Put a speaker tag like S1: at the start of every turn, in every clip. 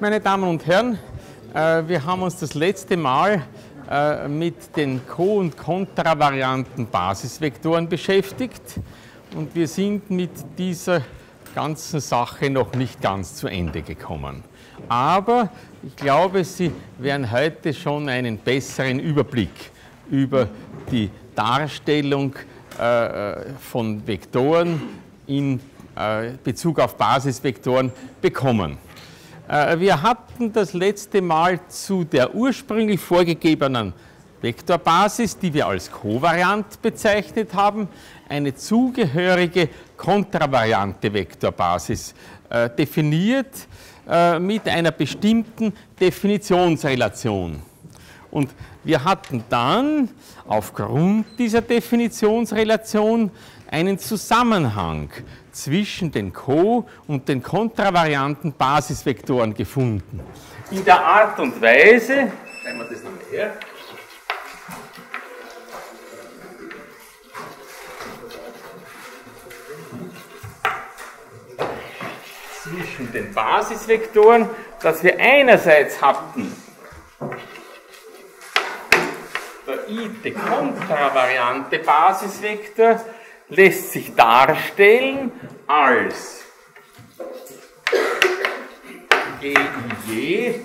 S1: Meine Damen und Herren, äh, wir haben uns das letzte Mal äh, mit den Co- und Kontravarianten Basisvektoren beschäftigt und wir sind mit dieser ganzen Sache noch nicht ganz zu Ende gekommen. Aber ich glaube, Sie werden heute schon einen besseren Überblick über die Darstellung äh, von Vektoren in Bezug auf Basisvektoren bekommen. Äh, wir hatten das letzte Mal zu der ursprünglich vorgegebenen Vektorbasis, die wir als kovariant bezeichnet haben, eine zugehörige kontravariante Vektorbasis äh, definiert äh, mit einer bestimmten Definitionsrelation. Und wir hatten dann aufgrund dieser Definitionsrelation einen Zusammenhang zwischen den ko- und den kontravarianten Basisvektoren gefunden. In der Art und Weise, schreiben wir das noch her, zwischen den Basisvektoren, dass wir einerseits hatten der i kontravariante Basisvektor lässt sich darstellen als GIJ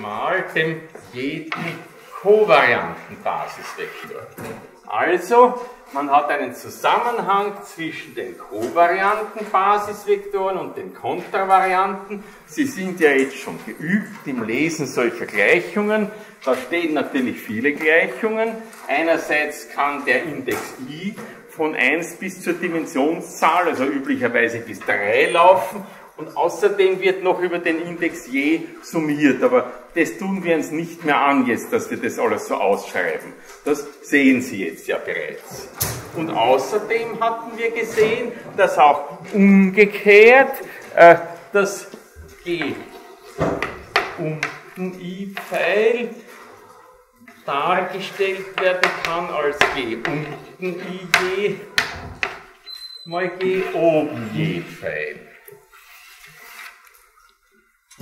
S1: mal dem jeden kovarianten Basisvektor. Also, man hat einen Zusammenhang zwischen den kovarianten Basisvektoren und den kontravarianten. Sie sind ja jetzt schon geübt im Lesen solcher Gleichungen. Da stehen natürlich viele Gleichungen. Einerseits kann der Index i von 1 bis zur Dimensionszahl, also üblicherweise bis 3 laufen. Und außerdem wird noch über den Index je summiert. Aber das tun wir uns nicht mehr an jetzt, dass wir das alles so ausschreiben. Das sehen Sie jetzt ja bereits. Und außerdem hatten wir gesehen, dass auch umgekehrt äh, das G unten i-Pfeil dargestellt werden kann als G unten ij mal G oben je Pfeil.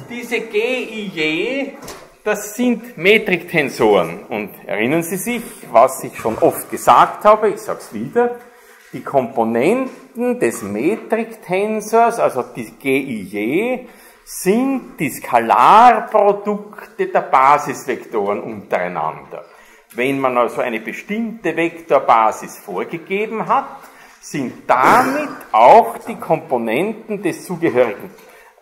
S1: Diese GIJ, das sind Metriktensoren. Und erinnern Sie sich, was ich schon oft gesagt habe, ich sage es wieder, die Komponenten des Metriktensors, also die GIJ, sind die Skalarprodukte der Basisvektoren untereinander. Wenn man also eine bestimmte Vektorbasis vorgegeben hat, sind damit auch die Komponenten des zugehörigen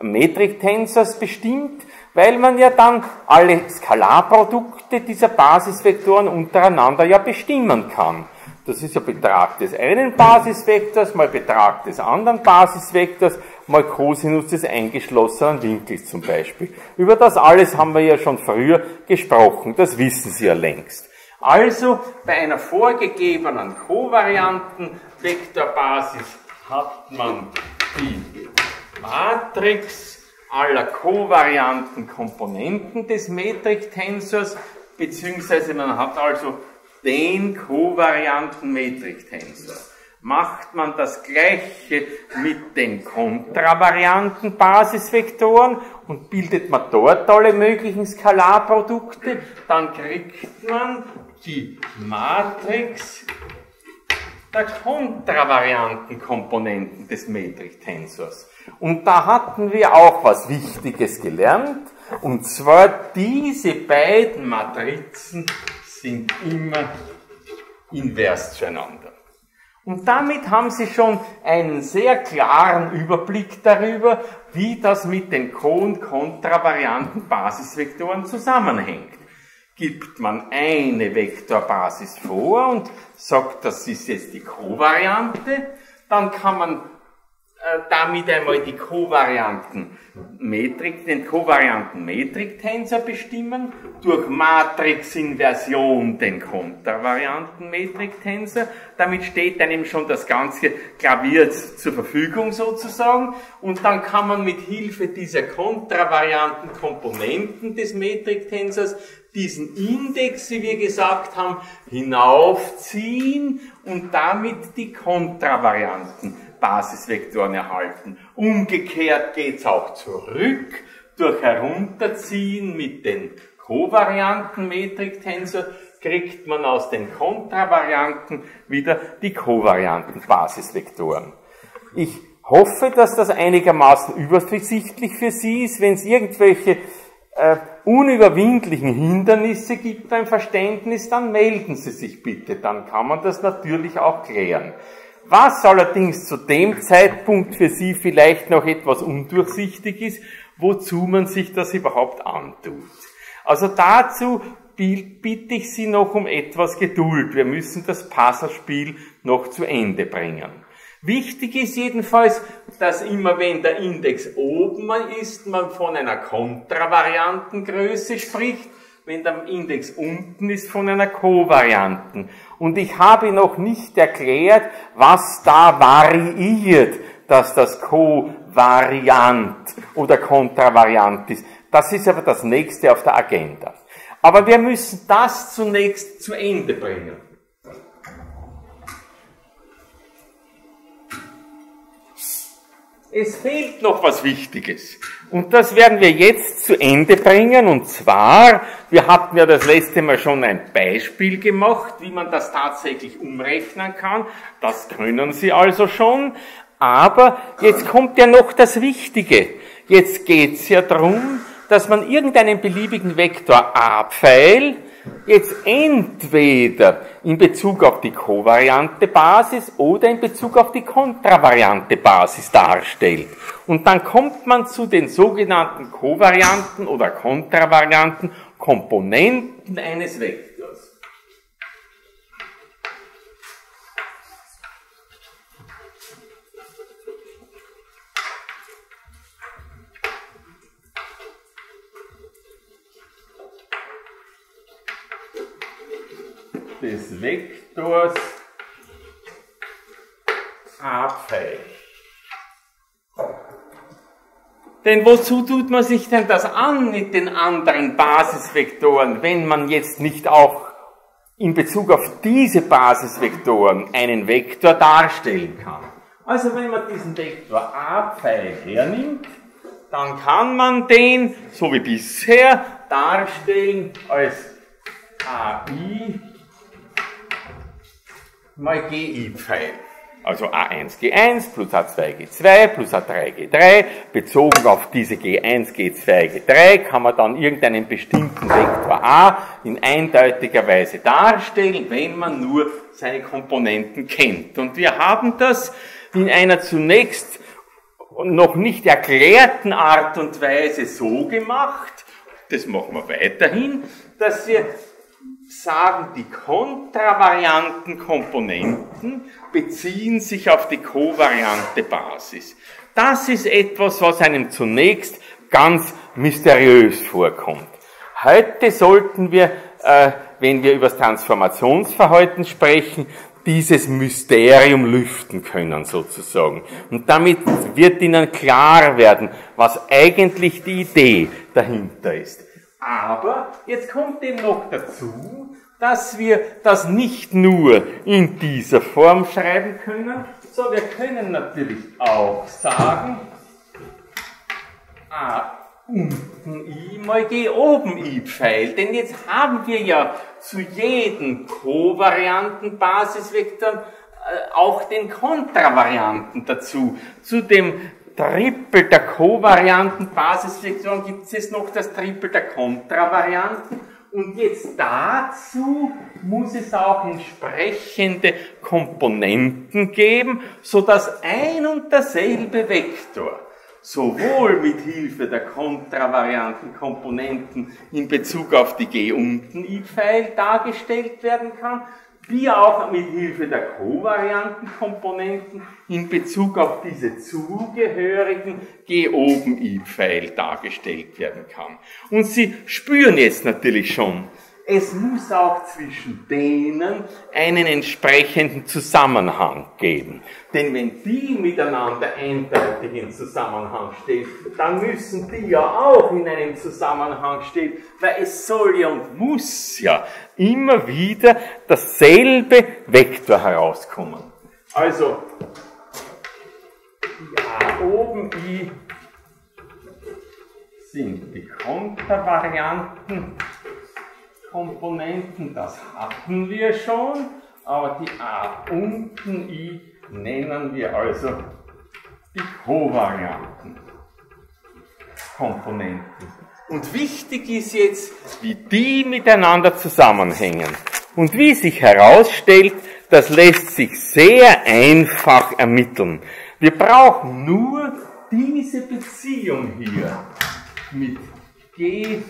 S1: Metriktensors bestimmt, weil man ja dann alle Skalarprodukte dieser Basisvektoren untereinander ja bestimmen kann. Das ist ja Betrag des einen Basisvektors mal Betrag des anderen Basisvektors mal Cosinus des eingeschlossenen Winkels zum Beispiel. Über das alles haben wir ja schon früher gesprochen, das wissen Sie ja längst. Also bei einer vorgegebenen kovarianten Vektorbasis hat man die Matrix aller kovarianten Komponenten des Metriktensors, beziehungsweise man hat also den kovarianten Metriktensor. Macht man das gleiche mit den kontravarianten Basisvektoren und bildet man dort alle möglichen Skalarprodukte, dann kriegt man die Matrix der kontravarianten Komponenten des Metriktensors. Und da hatten wir auch was Wichtiges gelernt, und zwar diese beiden Matrizen sind immer invers zueinander. Und damit haben Sie schon einen sehr klaren Überblick darüber, wie das mit den Ko- und Kontravarianten Basisvektoren zusammenhängt. Gibt man eine Vektorbasis vor und sagt, das ist jetzt die Kovariante, dann kann man damit einmal die kovarianten Metrik, den kovarianten Metriktensor bestimmen, durch Matrixinversion den kontravarianten Metriktensor. Damit steht eben schon das ganze Klavier zur Verfügung sozusagen. Und dann kann man mit Hilfe dieser kontravarianten Komponenten des Metriktensors diesen Index, wie wir gesagt haben, hinaufziehen und damit die kontravarianten Basisvektoren erhalten. Umgekehrt geht's auch zurück durch Herunterziehen mit den kovarianten Metriktensor kriegt man aus den Kontravarianten wieder die kovarianten Basisvektoren. Ich hoffe, dass das einigermaßen übersichtlich für Sie ist. Wenn es irgendwelche äh, unüberwindlichen Hindernisse gibt beim Verständnis, dann melden Sie sich bitte. Dann kann man das natürlich auch klären. Was allerdings zu dem Zeitpunkt für Sie vielleicht noch etwas undurchsichtig ist, wozu man sich das überhaupt antut. Also dazu bitte ich Sie noch um etwas Geduld. Wir müssen das Puzzlespiel noch zu Ende bringen. Wichtig ist jedenfalls, dass immer wenn der Index oben ist, man von einer Kontravariantengröße spricht wenn der Index unten ist von einer Kovarianten. Und ich habe noch nicht erklärt, was da variiert, dass das Kovariant oder Kontravariant ist. Das ist aber das nächste auf der Agenda. Aber wir müssen das zunächst zu Ende bringen. Es fehlt noch was Wichtiges. Und das werden wir jetzt zu Ende bringen. Und zwar, wir hatten ja das letzte Mal schon ein Beispiel gemacht, wie man das tatsächlich umrechnen kann. Das können Sie also schon. Aber jetzt kommt ja noch das Wichtige. Jetzt geht es ja darum, dass man irgendeinen beliebigen Vektor A-Pfeil jetzt entweder in Bezug auf die kovariante Basis oder in Bezug auf die kontravariante Basis darstellt. Und dann kommt man zu den sogenannten kovarianten oder kontravarianten Komponenten eines Vektors. Des Vektors A-Pfeil. Denn wozu tut man sich denn das an mit den anderen Basisvektoren, wenn man jetzt nicht auch in Bezug auf diese Basisvektoren einen Vektor darstellen kann? Also wenn man diesen Vektor A-Pfeil hernimmt, dann kann man den, so wie bisher, darstellen als AI mal GI-Pfeil. Also A1 G1 plus A2 G2 plus A3 G3, bezogen auf diese G1 G2 G3 kann man dann irgendeinen bestimmten Vektor A in eindeutiger Weise darstellen, wenn man nur seine Komponenten kennt. Und wir haben das in einer zunächst noch nicht erklärten Art und Weise so gemacht, das machen wir weiterhin, dass wir sagen, die kontravarianten Komponenten beziehen sich auf die kovariante Basis. Das ist etwas, was einem zunächst ganz mysteriös vorkommt. Heute sollten wir, äh, wenn wir über das Transformationsverhalten sprechen, dieses Mysterium lüften können, sozusagen. Und damit wird Ihnen klar werden, was eigentlich die Idee dahinter ist. Aber jetzt kommt eben noch dazu, dass wir das nicht nur in dieser Form schreiben können, sondern wir können natürlich auch sagen, A unten I mal G oben I Pfeil. Denn jetzt haben wir ja zu jedem kovarianten Basisvektor äh, auch den Kontravarianten dazu. Zu dem Triple der kovarianten Basissektion gibt es noch das Triple der Kontravarianten. Und jetzt dazu muss es auch entsprechende Komponenten geben, so dass ein und derselbe Vektor sowohl mit Hilfe der kontravarianten Komponenten in Bezug auf die G unten I-Pfeil dargestellt werden kann, die auch mit Hilfe der kovarianten Komponenten in Bezug auf diese zugehörigen G oben I-Pfeil dargestellt werden kann. Und Sie spüren jetzt natürlich schon, es muss auch zwischen denen einen entsprechenden Zusammenhang geben. Denn wenn die miteinander eindeutig in Zusammenhang stehen, dann müssen die ja auch in einem Zusammenhang stehen, weil es soll ja und muss ja immer wieder dasselbe Vektor herauskommen. Also, die A oben I sind die Kontervarianten Komponenten, das hatten wir schon, aber die A unten I nennen wir also die kovarianten Komponenten. Und wichtig ist jetzt, wie die miteinander zusammenhängen. Und wie sich herausstellt, das lässt sich sehr einfach ermitteln. Wir brauchen nur diese Beziehung hier mit G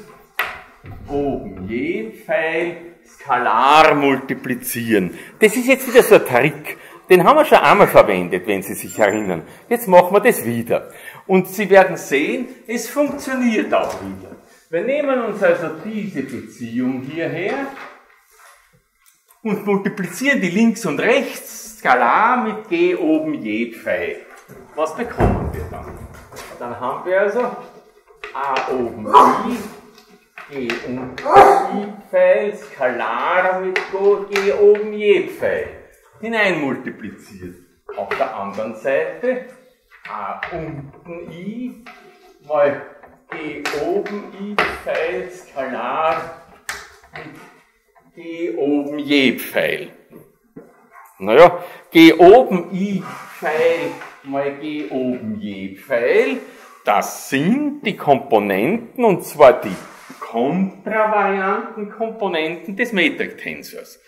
S1: oben je Pfeil skalar multiplizieren. Das ist jetzt wieder so ein Trick. Den haben wir schon einmal verwendet, wenn Sie sich erinnern. Jetzt machen wir das wieder. Und Sie werden sehen, es funktioniert auch wieder. Wir nehmen uns also diese Beziehung hierher und multiplizieren die links und rechts skalar mit g oben je Pfeil. Was bekommen wir dann? Dann haben wir also a oben i G und I-Pfeil, skalar mit G oben Je-Pfeil hineinmultipliziert. Auf der anderen Seite A unten I mal G oben I-Pfeil, skalar mit G oben Je-Pfeil. Naja, G oben I-Pfeil mal G oben Je-Pfeil, das sind die Komponenten, und zwar die kontravarianten Komponenten des Metriktensors.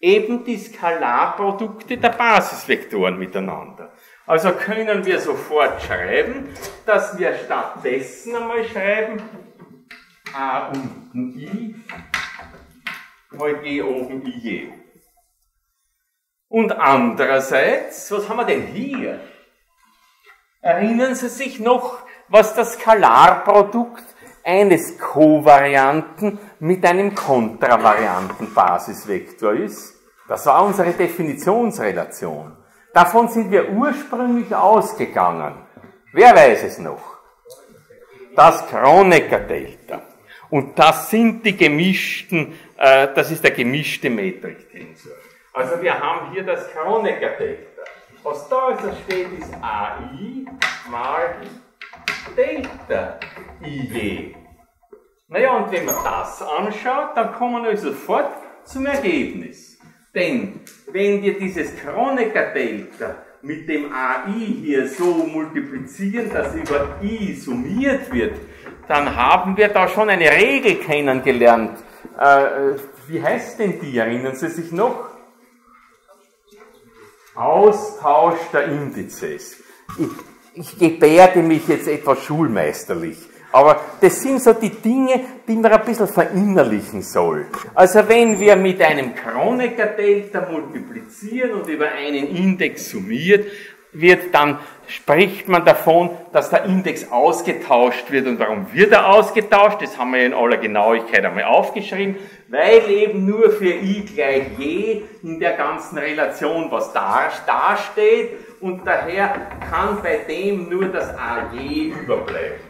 S1: Eben die Skalarprodukte der Basisvektoren miteinander. Also können wir sofort schreiben, dass wir stattdessen einmal schreiben a unten i mal g oben i je. Und andererseits, was haben wir denn hier? Erinnern Sie sich noch, was das Skalarprodukt eines Kovarianten mit einem kontravarianten Basisvektor ist. Das war unsere Definitionsrelation. Davon sind wir ursprünglich ausgegangen. Wer weiß es noch? Das Kronecker-Delta. Und das sind die gemischten, äh, das ist der gemischte Metriktensor. Also wir haben hier das Kronecker-Delta. Was da also steht, ist AI mal Delta IW. Naja, und wenn man das anschaut, dann kommen wir sofort zum Ergebnis. Denn wenn wir dieses Kronecker-Delta mit dem AI hier so multiplizieren, dass über I summiert wird, dann haben wir da schon eine Regel kennengelernt. Äh, wie heißt denn die? Erinnern Sie sich noch? Austausch der Indizes. Ich, gebärde mich jetzt etwas schulmeisterlich. Aber das sind so die Dinge, die man ein bisschen verinnerlichen soll. Also wenn wir mit einem Kronecker-Delta multiplizieren und über einen Index summiert, wird, dann spricht man davon, dass der Index ausgetauscht wird. Und warum wird er ausgetauscht? Das haben wir in aller Genauigkeit einmal aufgeschrieben. Weil eben nur für i gleich je in der ganzen Relation was da, dasteht und daher kann bei dem nur das AJ überbleiben.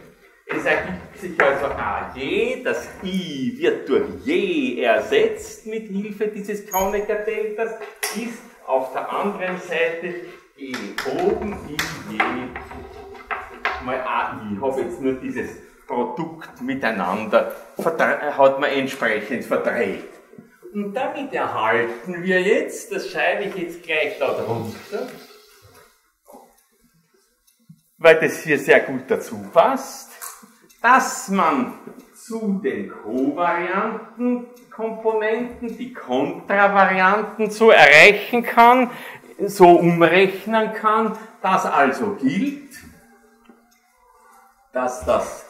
S1: Es ergibt sich also AJ, das I wird durch je ersetzt mit Hilfe dieses Kronecker-Deltas, ist auf der anderen Seite E oben I je mal AI. Ich habe jetzt nur dieses Produkt miteinander, hat man entsprechend verdreht. Und damit erhalten wir jetzt, das schreibe ich jetzt gleich da drunter, weil das hier sehr gut dazu passt, dass man zu den kovarianten Komponenten die Kontravarianten so erreichen kann, so umrechnen kann, dass also gilt, dass das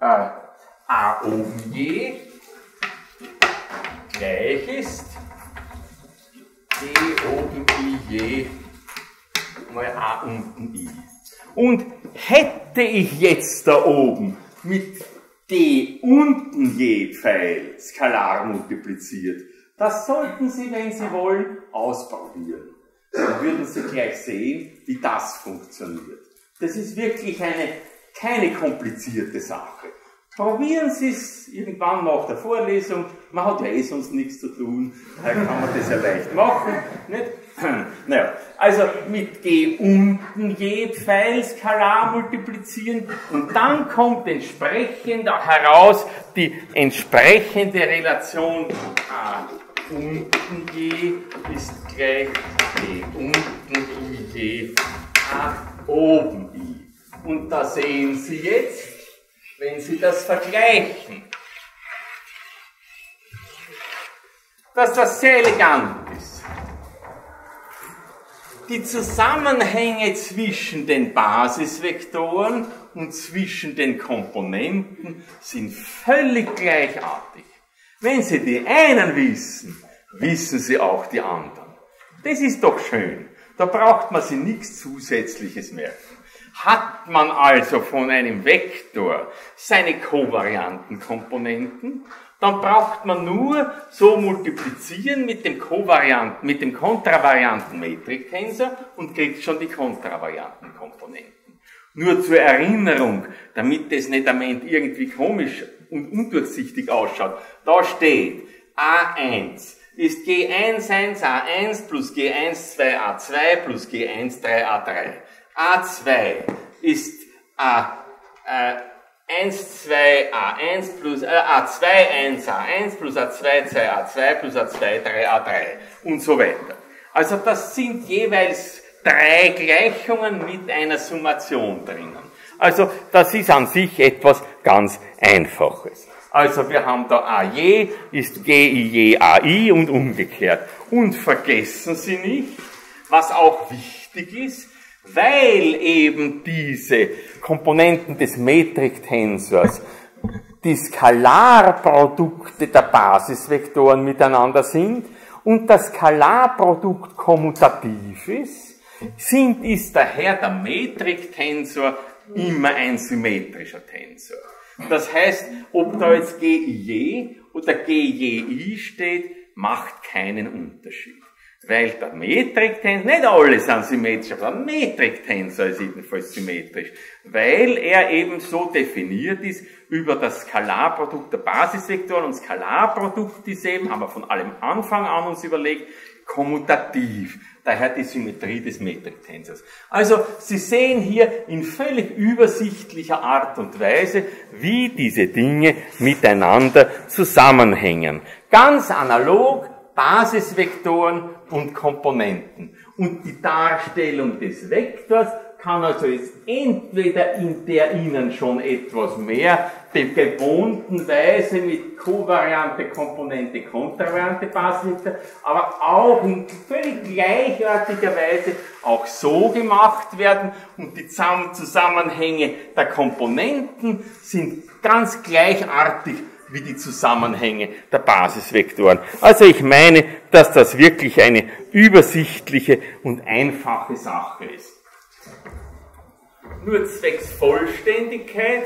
S1: äh, A oben je gleich ist G oben I je mal A unten I. Und hätte ich jetzt da oben mit D unten je Pfeil skalar multipliziert, das sollten Sie, wenn Sie wollen, ausprobieren. Dann würden Sie gleich sehen, wie das funktioniert. Das ist wirklich eine, keine komplizierte Sache. Probieren Sie es irgendwann nach der Vorlesung. Man hat ja eh sonst nichts zu tun. Da kann man das ja leicht machen. Nicht? Naja, also mit G unten je Pfeil skalar multiplizieren und dann kommt entsprechend heraus die entsprechende Relation A unten je ist gleich G unten I je A oben I. Und da sehen Sie jetzt, wenn Sie das vergleichen, dass das sehr elegant. Die Zusammenhänge zwischen den Basisvektoren und zwischen den Komponenten sind völlig gleichartig. Wenn Sie die einen wissen, wissen Sie auch die anderen. Das ist doch schön. Da braucht man sich nichts Zusätzliches merken. Hat man also von einem Vektor seine kovarianten Komponenten, dann braucht man nur so multiplizieren mit dem kovarianten, mit dem kontravarianten Metriktensor und kriegt schon die kontravarianten Komponenten. Nur zur Erinnerung, damit das nicht am Ende irgendwie komisch und undurchsichtig ausschaut. Da steht A1 ist G1 1A1 plus G1 2A2 plus G1 3A3. A2 ist A, äh, 1, 2, A1 plus, äh, A2, 1, A1 plus A2, 2, A2 plus A2, 3, A3 und so weiter. Also das sind jeweils drei Gleichungen mit einer Summation drinnen. Also das ist an sich etwas ganz Einfaches. Also wir haben da AJ ist GIJ AI und umgekehrt. Und vergessen Sie nicht, was auch wichtig ist, weil eben diese Komponenten des Metriktensors die Skalarprodukte der Basisvektoren miteinander sind und das Skalarprodukt kommutativ ist, sind, ist daher der Metriktensor immer ein symmetrischer Tensor. Das heißt, ob da jetzt GIJ oder GJI steht, macht keinen Unterschied. Weil der Metriktensor, nicht alle sind symmetrisch, aber der Metriktensor ist jedenfalls symmetrisch, weil er eben so definiert ist über das Skalarprodukt der Basisvektoren und Skalarprodukt ist eben, haben wir von allem Anfang an uns überlegt, kommutativ. Daher die Symmetrie des Metriktensors. Also, Sie sehen hier in völlig übersichtlicher Art und Weise, wie diese Dinge miteinander zusammenhängen. Ganz analog Basisvektoren und Komponenten. Und die Darstellung des Vektors kann also jetzt entweder in der Ihnen schon etwas mehr der gewohnten Weise mit kovariante Komponente, kontravariante Basisvektor, aber auch in völlig gleichartiger Weise auch so gemacht werden und die Zusammenhänge der Komponenten sind ganz gleichartig wie die Zusammenhänge der Basisvektoren. Also ich meine, dass das wirklich eine übersichtliche und einfache Sache ist. Nur zwecks Vollständigkeit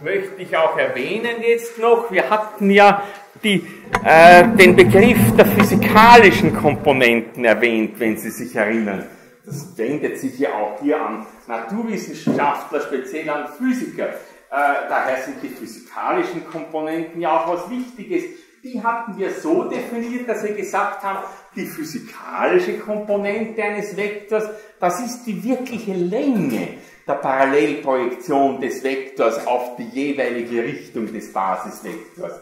S1: möchte ich auch erwähnen jetzt noch, wir hatten ja die, äh, den Begriff der physikalischen Komponenten erwähnt, wenn Sie sich erinnern. Das wendet sich ja auch hier an Naturwissenschaftler, speziell an Physiker. Äh, daher sind die physikalischen Komponenten ja auch was Wichtiges. Die hatten wir so definiert, dass wir gesagt haben, die physikalische Komponente eines Vektors, das ist die wirkliche Länge der Parallelprojektion des Vektors auf die jeweilige Richtung des Basisvektors.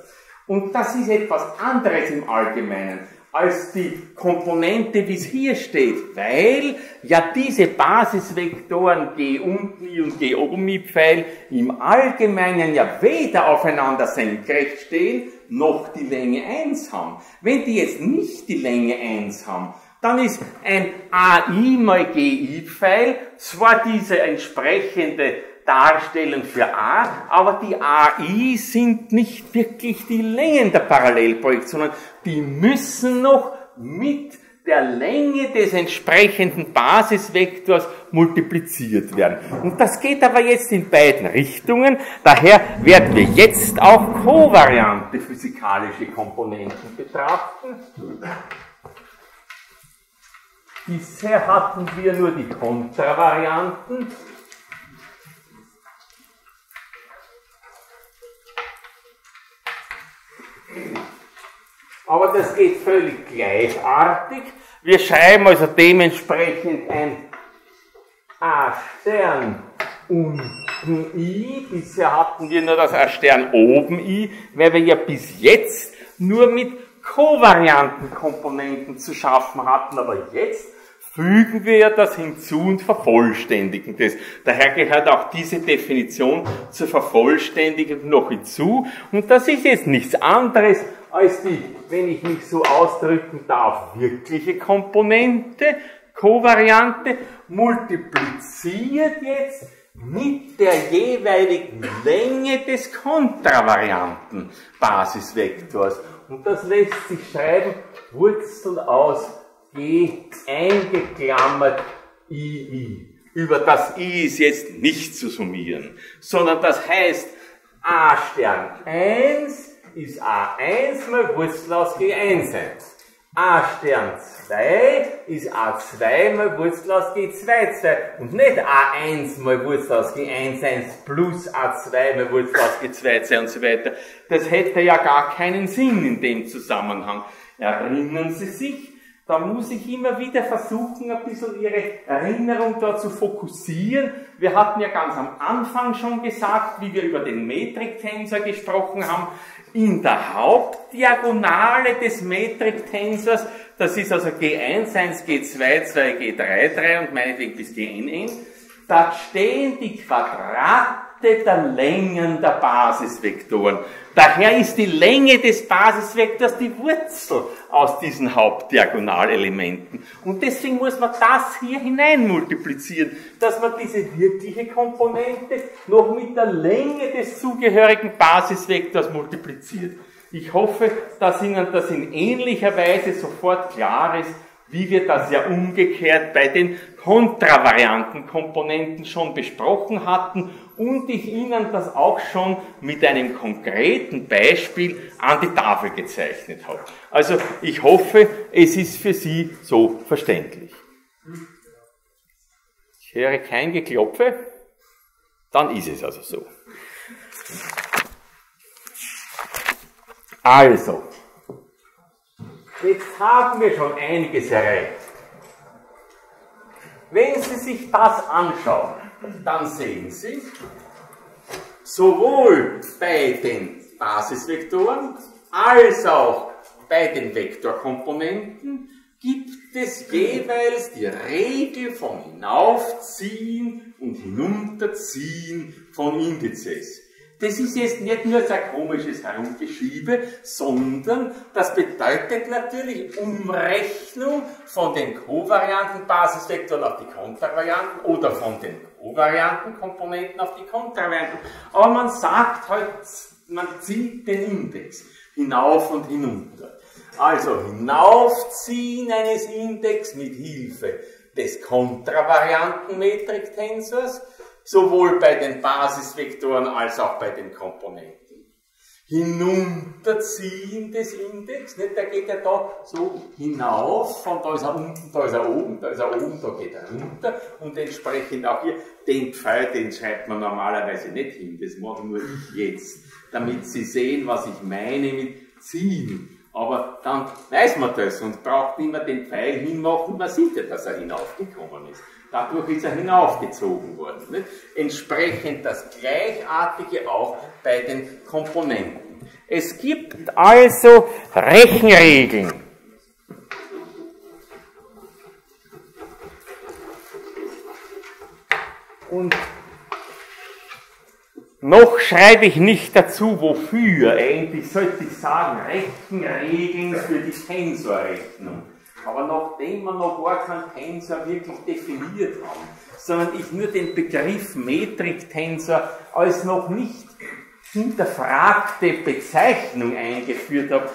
S1: Und das ist etwas anderes im Allgemeinen als die Komponente, wie es hier steht, weil ja diese Basisvektoren G unten I und G oben I Pfeil im Allgemeinen ja weder aufeinander senkrecht stehen, noch die Länge 1 haben. Wenn die jetzt nicht die Länge 1 haben, dann ist ein AI mal GI-Pfeil zwar diese entsprechende darstellen für A, aber die AI sind nicht wirklich die Längen der Parallelprojekte, sondern die müssen noch mit der Länge des entsprechenden Basisvektors multipliziert werden. Und das geht aber jetzt in beiden Richtungen. Daher werden wir jetzt auch kovariante physikalische Komponenten betrachten. Bisher hatten wir nur die Kontravarianten. Aber das geht völlig gleichartig. Wir schreiben also dementsprechend ein A-Stern unten I. Bisher hatten wir nur das A-Stern oben I, weil wir ja bis jetzt nur mit kovarianten Komponenten zu schaffen hatten. Aber jetzt fügen wir das hinzu und vervollständigen das. Daher gehört auch diese Definition zur Vervollständigung noch hinzu. Und das ist jetzt nichts anderes als die, wenn ich mich so ausdrücken darf, wirkliche Komponente, Kovariante, multipliziert jetzt mit der jeweiligen Länge des kontravarianten Basisvektors. Und das lässt sich schreiben, Wurzel aus G eingeklammert II. Über das I ist jetzt nicht zu summieren, sondern das heißt A Stern 1 ist A1 mal Wurzel aus G1 A Stern 2 ist A2 mal Wurzel aus G2, 2 und nicht A1 mal Wurzel aus G1, 1 plus A2 mal Wurzel aus G2, 2 und so weiter. Das hätte ja gar keinen Sinn in dem Zusammenhang. Erinnern Sie sich, da muss ich immer wieder versuchen, ein bisschen Ihre Erinnerung dort zu fokussieren. Wir hatten ja ganz am Anfang schon gesagt, wie wir über den Metriktensor gesprochen haben, in der Hauptdiagonale des Metriktensors, das ist also G1, 1, G2, 2, G3, 3 und meinetwegen bis Gn, da stehen die Quadrate der Längen der Basisvektoren. Daher ist die Länge des Basisvektors die Wurzel aus diesen Hauptdiagonalelementen. Und deswegen muss man das hier hinein multiplizieren, dass man diese wirkliche Komponente noch mit der Länge des zugehörigen Basisvektors multipliziert. Ich hoffe, dass Ihnen das in ähnlicher Weise sofort klar ist, wie wir das ja umgekehrt bei den kontravarianten Komponenten schon besprochen hatten und ich Ihnen das auch schon mit einem konkreten Beispiel an die Tafel gezeichnet habe. Also ich hoffe, es ist für Sie so verständlich. Ich höre kein Geklopfe, dann ist es also so. Also, jetzt haben wir schon einiges erreicht. Wenn Sie sich das anschauen, dann sehen Sie, sowohl bei den Basisvektoren als auch bei den Vektorkomponenten gibt es jeweils die Regel vom Hinaufziehen und Hinunterziehen von Indizes. Das ist jetzt nicht nur so ein komisches Herumgeschiebe, sondern das bedeutet natürlich Umrechnung von den kovarianten Basisvektoren auf die Kontravarianten oder von den kovarianten Komponenten auf die Kontravarianten. Aber man sagt halt, man zieht den Index hinauf und hinunter. Also hinaufziehen eines Index mit Hilfe des kontravarianten Metriktensors sowohl bei den Basisvektoren als auch bei den Komponenten. Hinunterziehen des Index, nicht? der geht ja da so hinauf, von da ist er unten, da ist er oben, da ist er oben, da geht er runter und entsprechend auch hier, den Pfeil, den schreibt man normalerweise nicht hin, das mache nur ich jetzt, damit Sie sehen, was ich meine mit ziehen. Aber dann weiß man das und braucht mehr den Pfeil hinmachen, man sieht ja, dass er hinaufgekommen ist. Dadurch ist er hinaufgezogen worden. Nicht? Entsprechend das Gleichartige auch bei den Komponenten. Es gibt also Rechenregeln. Und noch schreibe ich nicht dazu, wofür. Eigentlich sollte ich sagen, Rechenregeln für die Tensorrechnung. Aber nachdem wir noch gar keinen Tensor wirklich definiert haben, sondern ich nur den Begriff Metriktensor als noch nicht hinterfragte Bezeichnung eingeführt habe,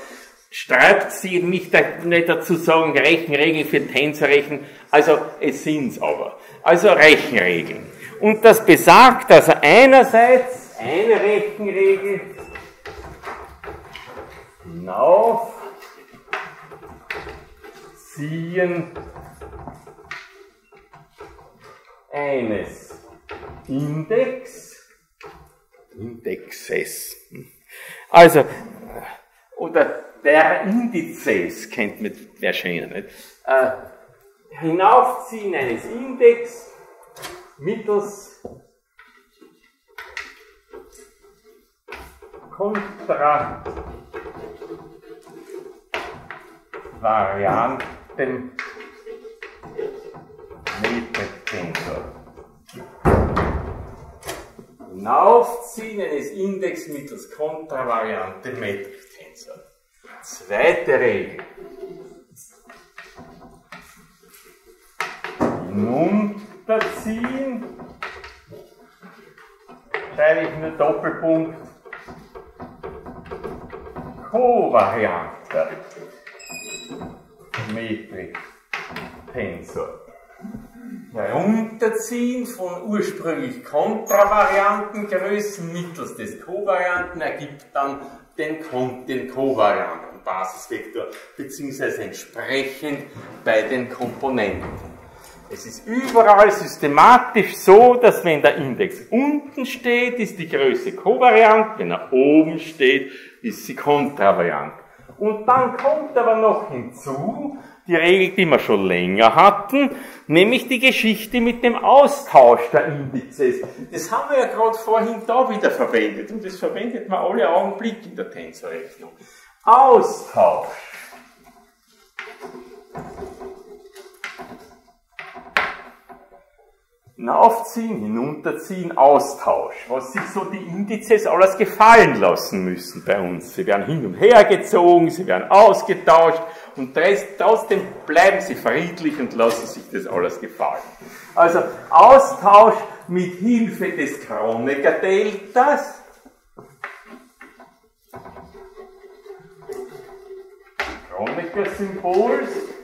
S1: sträubt sie mich da nicht dazu sagen, Rechenregeln für Tensorrechen, also es sind's aber. Also Rechenregeln. Und das besagt also einerseits eine Rechenregel hinauf ziehen. Eines. Index, Indexes, also, oder der Indizes kennt man schöner, nicht? Äh, Hinaufziehen eines Index mittels Kontra Varianten Metriktensor. Hinaufziehen eines Index mittels Kontravariante Metriktensor. Zweite Regel. Hinunterziehen. Schreibe ich nur Doppelpunkt. Kovariante. Metrik. Tensor. Herunterziehen von ursprünglich Kontravariantengrößen mittels des Kovarianten ergibt dann den, den Kovarianten Basisvektor, beziehungsweise entsprechend bei den Komponenten. Es ist überall systematisch so, dass wenn der Index unten steht, ist die Größe kovariant, wenn er oben steht, ist sie kontravariant. Und dann kommt aber noch hinzu, die Regel, die wir schon länger hatten, nämlich die Geschichte mit dem Austausch der Indizes. Das haben wir ja gerade vorhin da wieder verwendet und das verwendet man alle Augenblick in der Tensorrechnung. Austausch. Hinaufziehen, hinunterziehen, Austausch. Was sich so die Indizes alles gefallen lassen müssen bei uns. Sie werden hin und her gezogen, sie werden ausgetauscht und trotzdem bleiben sie friedlich und lassen sich das alles gefallen. Also Austausch mit Hilfe des Kronecker-Deltas. Kronecker-Symbols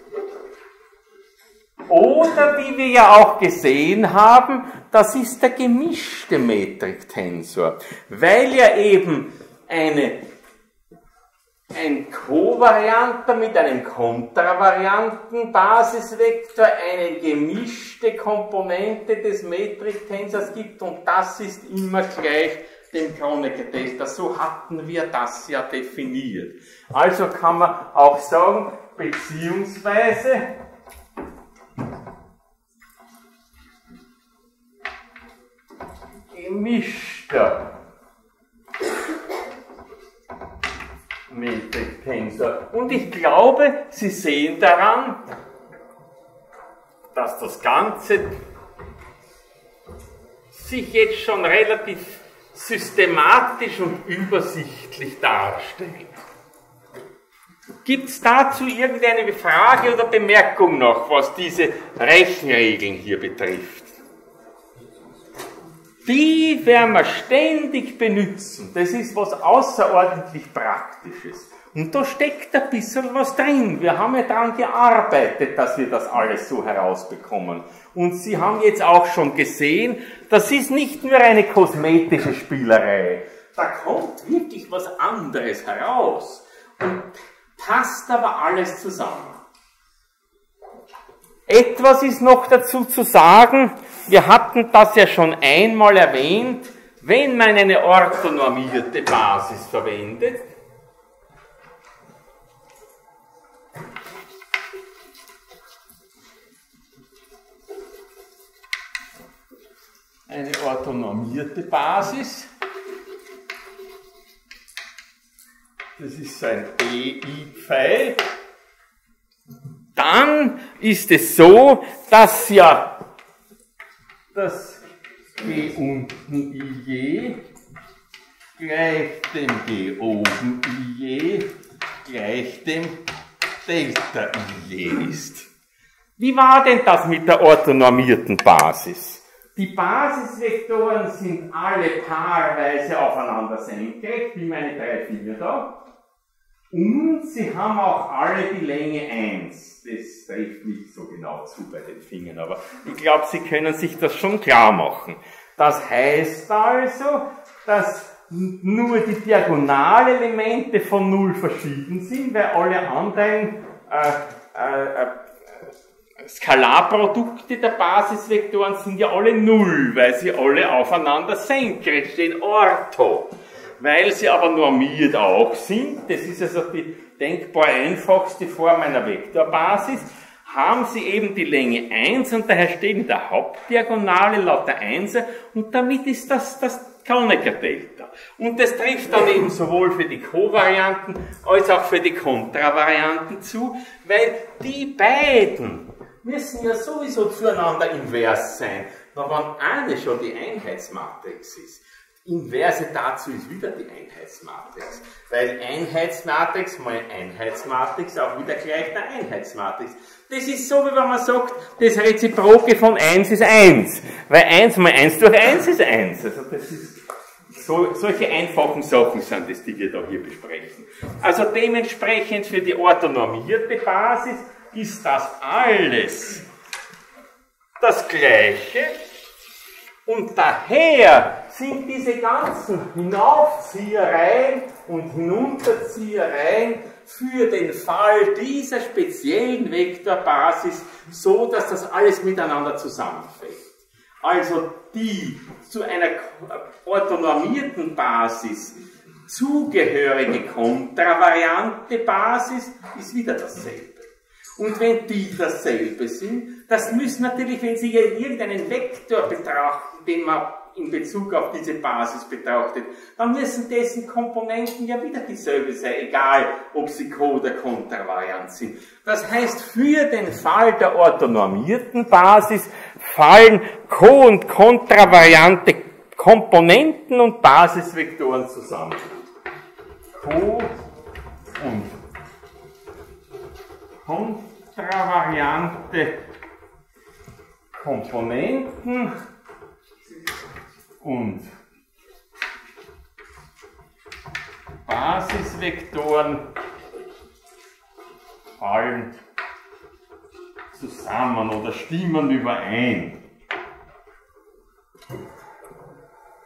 S1: oder wie wir ja auch gesehen haben, das ist der gemischte Metriktensor, weil ja eben eine, ein Kovarianter mit einem kontravarianten Basisvektor eine gemischte Komponente des Metriktensors gibt und das ist immer gleich dem Kronecker-Tester. So hatten wir das ja definiert. Also kann man auch sagen, beziehungsweise gemischter Metriktensor. Und ich glaube, Sie sehen daran, dass das Ganze sich jetzt schon relativ systematisch und übersichtlich darstellt. Gibt es dazu irgendeine Frage oder Bemerkung noch, was diese Rechenregeln hier betrifft? Die werden wir ständig benutzen. Das ist was außerordentlich Praktisches. Und da steckt ein bisschen was drin. Wir haben ja daran gearbeitet, dass wir das alles so herausbekommen. Und Sie haben jetzt auch schon gesehen, das ist nicht nur eine kosmetische Spielerei. Da kommt wirklich was anderes heraus. Und passt aber alles zusammen. Etwas ist noch dazu zu sagen, wir hatten das ja schon einmal erwähnt, wenn man eine orthonormierte Basis verwendet, eine orthonormierte Basis, das ist ein EI-Pfeil, dann ist es so, dass ja das G unten IJ gleich dem G oben IJ gleich dem Delta I ist. Wie war denn das mit der orthonormierten Basis? Die Basisvektoren sind alle paarweise aufeinander senkrecht, wie meine drei Finger da. Und sie haben auch alle die Länge 1. Das trifft nicht so genau zu bei den Fingern, aber ich glaube, Sie können sich das schon klar machen. Das heißt also, dass nur die Diagonalelemente von 0 verschieden sind, weil alle anderen äh, äh, äh, Skalarprodukte der Basisvektoren sind ja alle 0, weil sie alle aufeinander senkrecht stehen, ortho. Weil sie aber normiert auch sind, das ist also die denkbar einfachste Form einer Vektorbasis, haben sie eben die Länge 1 und daher steht in der Hauptdiagonale lauter 1 und damit ist das das Kronecker-Delta. Und das trifft dann eben sowohl für die Co-Varianten als auch für die Kontravarianten zu, weil die beiden müssen ja sowieso zueinander invers sein. Na, wenn eine schon die Einheitsmatrix ist, Inverse dazu ist wieder die Einheitsmatrix. Weil Einheitsmatrix mal Einheitsmatrix auch wieder gleich der Einheitsmatrix. Das ist so, wie wenn man sagt, das Reziproke von 1 ist 1. Weil 1 mal 1 durch 1 ist 1. Also das ist, so, solche einfachen Sachen sind das, die wir da hier besprechen. Also dementsprechend für die orthonormierte Basis ist das alles das Gleiche. Und daher sind diese ganzen Hinaufziehereien und Hinunterziehereien für den Fall dieser speziellen Vektorbasis so, dass das alles miteinander zusammenfällt. Also die zu einer orthonormierten Basis zugehörige kontravariante Basis ist wieder dasselbe. Und wenn die dasselbe sind, das müssen natürlich, wenn Sie irgendeinen Vektor betrachten, den man in Bezug auf diese Basis betrachtet, dann müssen dessen Komponenten ja wieder dieselbe sein, egal ob sie Co- oder Kontravariant sind. Das heißt, für den Fall der orthonormierten Basis fallen Co- und Kontravariante Komponenten und Basisvektoren zusammen. Co- und Kontravariante Komponenten und Basisvektoren fallen zusammen oder stimmen überein.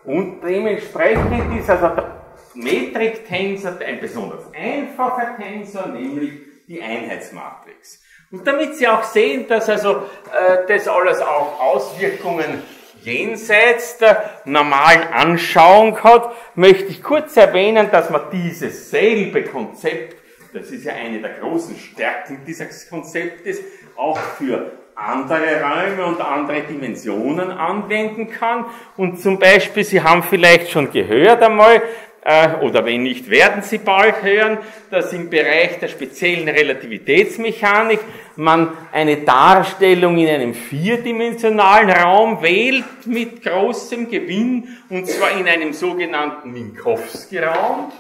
S1: Und dementsprechend ist also der Metriktensor ein besonders einfacher Tensor, nämlich die Einheitsmatrix. Und damit Sie auch sehen, dass also äh, das alles auch Auswirkungen jenseits der normalen Anschauung hat, möchte ich kurz erwähnen, dass man dieses selbe Konzept, das ist ja eine der großen Stärken dieses Konzeptes, auch für andere Räume und andere Dimensionen anwenden kann. Und zum Beispiel, Sie haben vielleicht schon gehört einmal, oder wenn nicht, werden Sie bald hören, dass im Bereich der speziellen Relativitätsmechanik man eine Darstellung in einem vierdimensionalen Raum wählt mit großem Gewinn, und zwar in einem sogenannten Minkowski-Raum.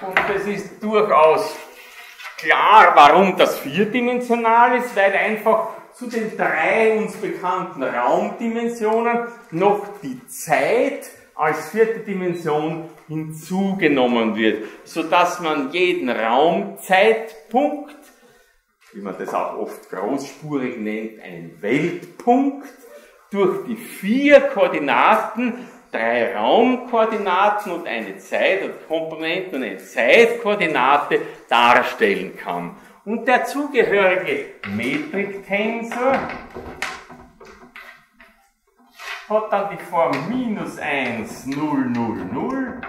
S1: Und es ist durchaus klar, warum das vierdimensional ist, weil einfach zu den drei uns bekannten Raumdimensionen noch die Zeit als vierte Dimension hinzugenommen wird, so dass man jeden Raumzeitpunkt, wie man das auch oft großspurig nennt, einen Weltpunkt, durch die vier Koordinaten, drei Raumkoordinaten und eine Zeit- und Komponente und eine Zeitkoordinate darstellen kann. Und der zugehörige Metriktensor hat dann die Form minus 1, 0, 0, 0,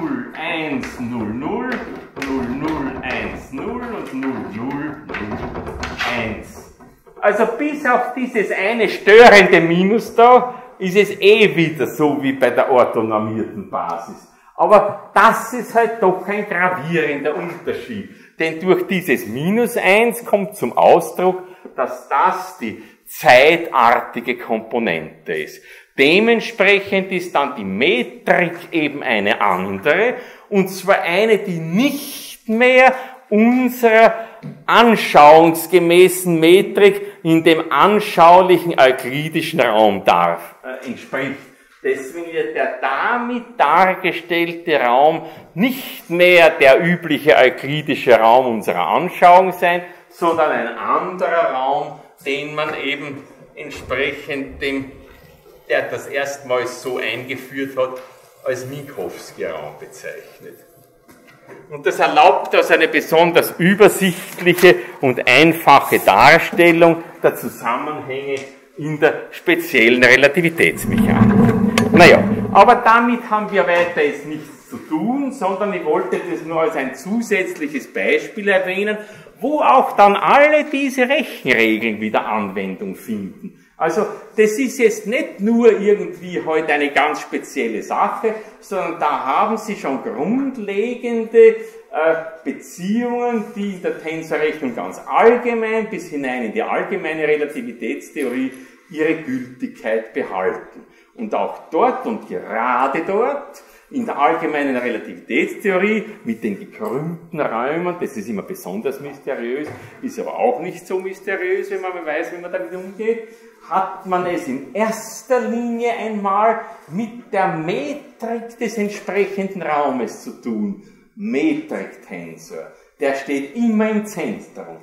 S1: 0, 1, 0, 0, 0, 0, 1, 0 und 0, 0, 0, 1. Also bis auf dieses eine störende Minus da, ist es eh wieder so wie bei der orthonormierten Basis. Aber das ist halt doch ein gravierender Unterschied. Denn durch dieses Minus 1 kommt zum Ausdruck, dass das die zeitartige Komponente ist. Dementsprechend ist dann die Metrik eben eine andere, und zwar eine, die nicht mehr unserer anschauungsgemäßen Metrik in dem anschaulichen euklidischen Raum darf, äh, entspricht. Deswegen wird der damit dargestellte Raum nicht mehr der übliche euklidische Raum unserer Anschauung sein, sondern ein anderer Raum, den man eben entsprechend dem, der das erstmals so eingeführt hat, als Minkowski-Raum bezeichnet. Und das erlaubt also eine besonders übersichtliche und einfache Darstellung der Zusammenhänge in der speziellen Relativitätsmechanik. Naja, aber damit haben wir weiter jetzt nichts zu tun, sondern ich wollte das nur als ein zusätzliches Beispiel erwähnen, wo auch dann alle diese Rechenregeln wieder Anwendung finden. Also das ist jetzt nicht nur irgendwie heute eine ganz spezielle Sache, sondern da haben Sie schon grundlegende äh, Beziehungen, die in der Tensorrechnung ganz allgemein bis hinein in die allgemeine Relativitätstheorie ihre Gültigkeit behalten. Und auch dort und gerade dort in der allgemeinen Relativitätstheorie mit den gekrümmten Räumen, das ist immer besonders mysteriös, ist aber auch nicht so mysteriös, wenn man weiß, wie man damit umgeht, hat man es in erster Linie einmal mit der Metrik des entsprechenden Raumes zu tun. Metriktensor. Der steht immer im Zentrum.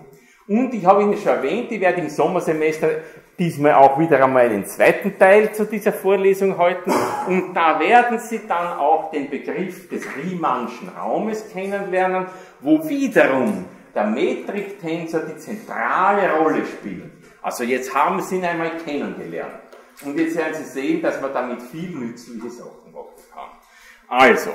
S1: Und ich habe Ihnen schon erwähnt, ich werde im Sommersemester diesmal auch wieder einmal einen zweiten Teil zu dieser Vorlesung halten. Und da werden Sie dann auch den Begriff des Riemannschen Raumes kennenlernen, wo wiederum der Metriktensor die zentrale Rolle spielt. Also jetzt haben Sie ihn einmal kennengelernt. Und jetzt werden Sie sehen, dass man damit viel nützliche Sachen machen kann. Also,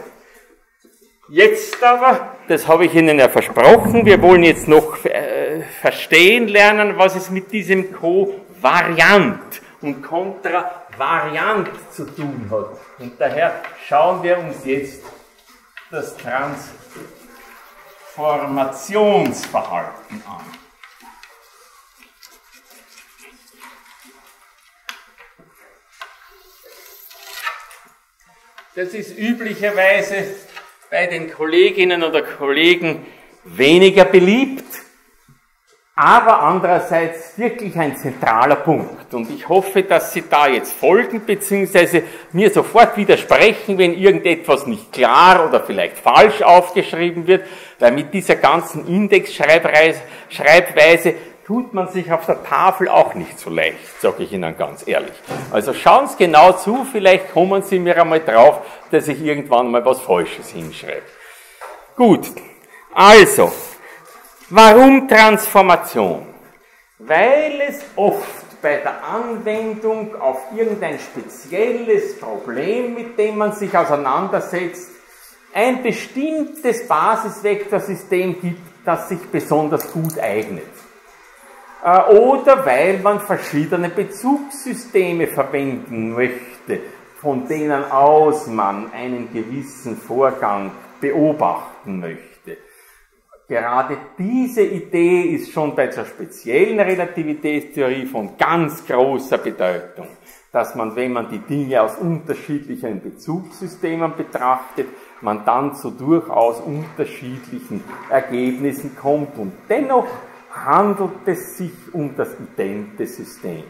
S1: jetzt aber, das habe ich Ihnen ja versprochen, wir wollen jetzt noch äh, verstehen lernen, was es mit diesem Co-Variant und Kontravariant zu tun hat. Und daher schauen wir uns jetzt das Transformationsverhalten an. Das ist üblicherweise bei den Kolleginnen oder Kollegen weniger beliebt, aber andererseits wirklich ein zentraler Punkt. Und ich hoffe, dass Sie da jetzt folgen, beziehungsweise mir sofort widersprechen, wenn irgendetwas nicht klar oder vielleicht falsch aufgeschrieben wird, weil mit dieser ganzen Indexschreibweise tut man sich auf der Tafel auch nicht so leicht, sage ich Ihnen ganz ehrlich. Also schauen Sie genau zu, vielleicht kommen Sie mir einmal drauf, dass ich irgendwann mal was Falsches hinschreibe. Gut, also, warum Transformation? Weil es oft bei der Anwendung auf irgendein spezielles Problem, mit dem man sich auseinandersetzt, ein bestimmtes Basisvektorsystem gibt, das sich besonders gut eignet. Äh, oder weil man verschiedene Bezugssysteme verwenden möchte, von denen aus man einen gewissen Vorgang beobachten möchte. Gerade diese Idee ist schon bei der speziellen Relativitätstheorie von ganz großer Bedeutung, dass man, wenn man die Dinge aus unterschiedlichen Bezugssystemen betrachtet, man dann zu durchaus unterschiedlichen Ergebnissen kommt und dennoch handelt es sich um das idente System.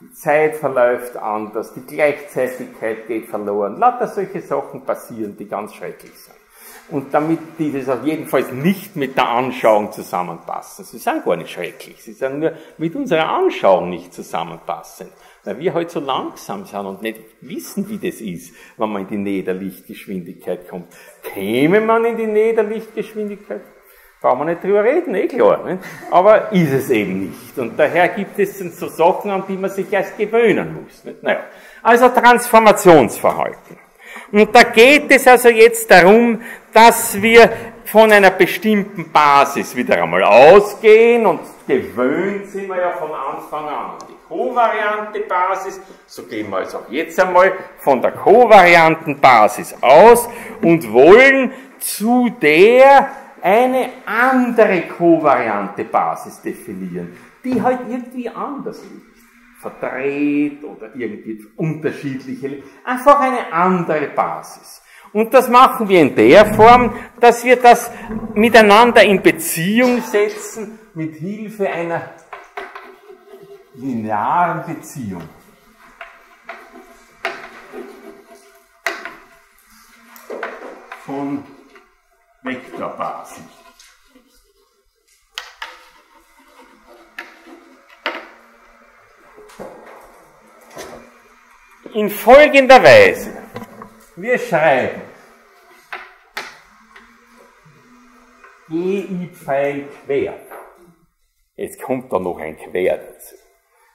S1: Die Zeit verläuft anders, die Gleichzeitigkeit geht verloren, lauter solche Sachen passieren, die ganz schrecklich sind. Und damit dieses auf jeden Fall nicht mit der Anschauung zusammenpassen. Sie sind gar nicht schrecklich, sie sind nur mit unserer Anschauung nicht zusammenpassend. Weil wir halt so langsam sind und nicht wissen, wie das ist, wenn man in die Nähe der Lichtgeschwindigkeit kommt. Käme man in die Nähe der Lichtgeschwindigkeit? Brauchen wir nicht drüber reden, eh klar. Ne? Aber ist es eben nicht. Und daher gibt es so Sachen, an die man sich erst gewöhnen muss. Nicht? Naja. Also Transformationsverhalten. Und da geht es also jetzt darum, dass wir von einer bestimmten Basis wieder einmal ausgehen und gewöhnt sind wir ja von Anfang an die kovariante Basis, so gehen wir also auch jetzt einmal von der kovarianten Basis aus und wollen zu der eine andere kovariante Basis definieren, die halt irgendwie anders liegt. verdreht oder irgendwie unterschiedliche, einfach eine andere Basis. Und das machen wir in der Form, dass wir das miteinander in Beziehung setzen mit Hilfe einer linearen Beziehung. von Vektorbasis. In folgender Weise. Wir schreiben GI Pfeil quer. Jetzt kommt da noch ein Quer dazu.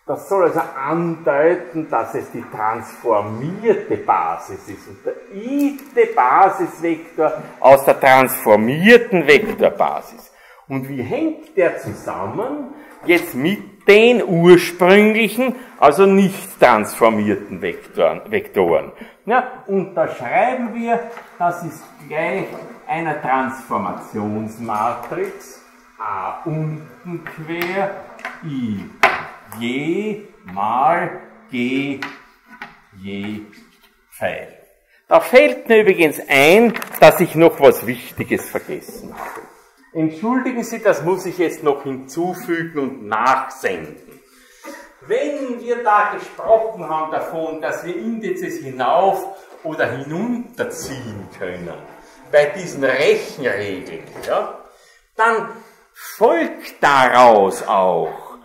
S1: Das soll also andeuten, dass es die transformierte Basis ist und der ite Basisvektor aus der transformierten Vektorbasis. Und wie hängt der zusammen? Jetzt mit den ursprünglichen, also nicht transformierten Vektoren. Vektoren. Ja, unterschreiben wir, das ist gleich einer Transformationsmatrix A unten quer, I je mal g je Pfeil. Da fällt mir übrigens ein, dass ich noch was Wichtiges vergessen habe. Entschuldigen Sie, das muss ich jetzt noch hinzufügen und nachsenden. Wenn wir da gesprochen haben davon, dass wir Indizes hinauf oder hinunterziehen können, bei diesen Rechenregeln, ja, dann folgt daraus auch,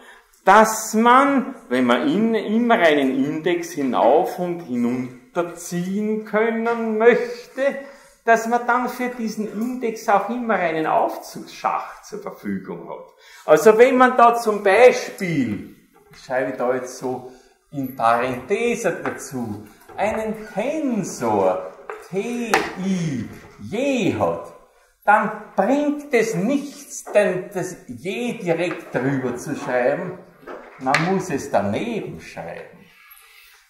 S1: dass man, wenn man in, immer einen Index hinauf und hinunterziehen können möchte, dass man dann für diesen Index auch immer einen Aufzugsschacht zur Verfügung hat. Also wenn man da zum Beispiel, ich schreibe da jetzt so in Parenthese dazu, einen Tensor ti je hat, dann bringt es nichts, denn das je direkt drüber zu schreiben, man muss es daneben schreiben,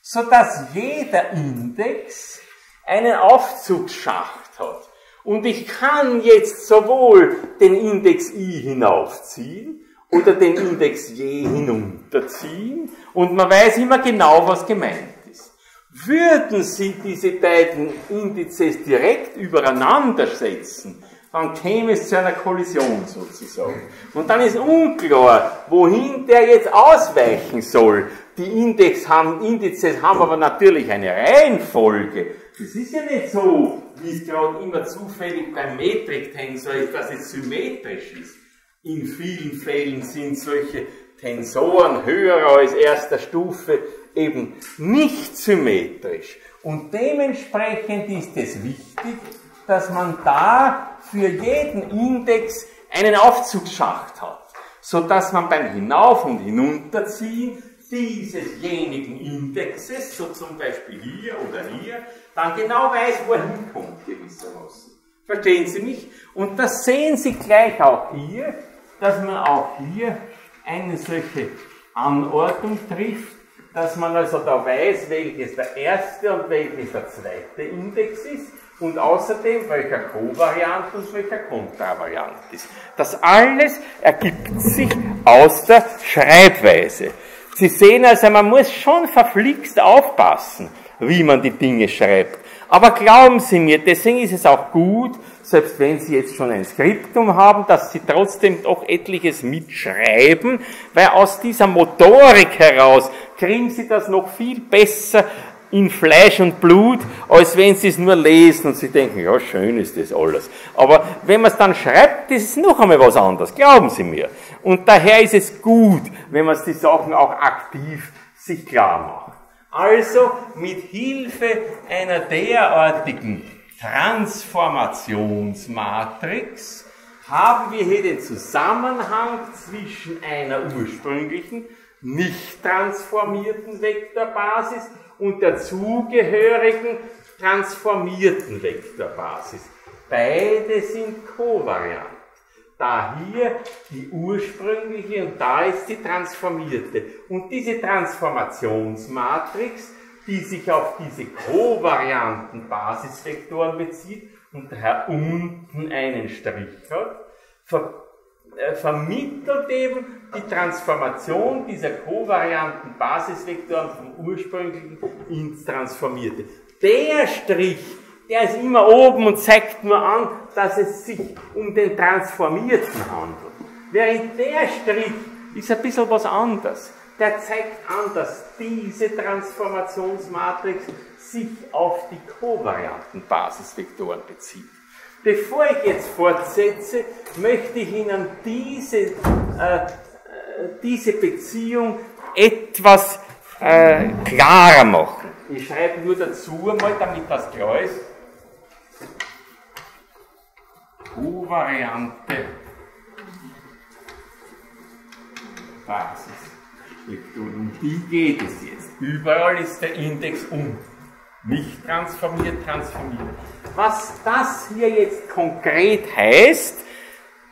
S1: sodass jeder Index einen Aufzugsschacht hat. Und ich kann jetzt sowohl den Index i hinaufziehen oder den Index j hinunterziehen und man weiß immer genau, was gemeint ist. Würden Sie diese beiden Indizes direkt übereinander setzen, dann käme es zu einer Kollision sozusagen. Und dann ist unklar, wohin der jetzt ausweichen soll. Die Index haben, Indizes haben aber natürlich eine Reihenfolge. Das ist ja nicht so, wie es gerade immer zufällig beim Metriktensor ist, dass es symmetrisch ist. In vielen Fällen sind solche Tensoren höher als erster Stufe eben nicht symmetrisch. Und dementsprechend ist es wichtig, dass man da für jeden Index einen Aufzugsschacht hat, so dass man beim Hinauf- und Hinunterziehen dieses jenigen Indexes, so zum Beispiel hier oder hier, dann genau weiß, wo er hinkommt gewissermaßen. Verstehen Sie mich? Und das sehen Sie gleich auch hier, dass man auch hier eine solche Anordnung trifft, dass man also da weiß, welches der erste und welches der zweite Index ist und außerdem welcher Kovariant und welcher Kontravariant ist. Das alles ergibt sich aus der Schreibweise. Sie sehen also, man muss schon verflixt aufpassen, wie man die Dinge schreibt. Aber glauben Sie mir, deswegen ist es auch gut, selbst wenn Sie jetzt schon ein Skriptum haben, dass Sie trotzdem doch etliches mitschreiben, weil aus dieser Motorik heraus kriegen Sie das noch viel besser in Fleisch und Blut, als wenn sie es nur lesen und sie denken, ja, schön ist das alles. Aber wenn man es dann schreibt, das ist noch einmal was anderes, glauben Sie mir. Und daher ist es gut, wenn man die Sachen auch aktiv sich klar macht. Also mit Hilfe einer derartigen Transformationsmatrix haben wir hier den Zusammenhang zwischen einer ursprünglichen, nicht transformierten Vektorbasis und der zugehörigen transformierten Vektorbasis. Beide sind kovariant. Da hier die ursprüngliche und da ist die transformierte. Und diese Transformationsmatrix, die sich auf diese kovarianten Basisvektoren bezieht und daher unten einen Strich hat, ver äh, vermittelt eben die Transformation dieser kovarianten Basisvektoren vom ursprünglichen ins Transformierte. Der Strich, der ist immer oben und zeigt nur an, dass es sich um den Transformierten handelt. Während der Strich ist ein bisschen was anderes. Der zeigt an, dass diese Transformationsmatrix sich auf die kovarianten Basisvektoren bezieht. Bevor ich jetzt fortsetze, möchte ich Ihnen diese, äh, äh diese Beziehung etwas äh, klarer machen. Ich schreibe nur dazu mal, damit das klar ist. Kovariante Basisvektoren. Um die geht es jetzt. Überall ist der Index um. Nicht transformiert, transformiert. Was das hier jetzt konkret heißt,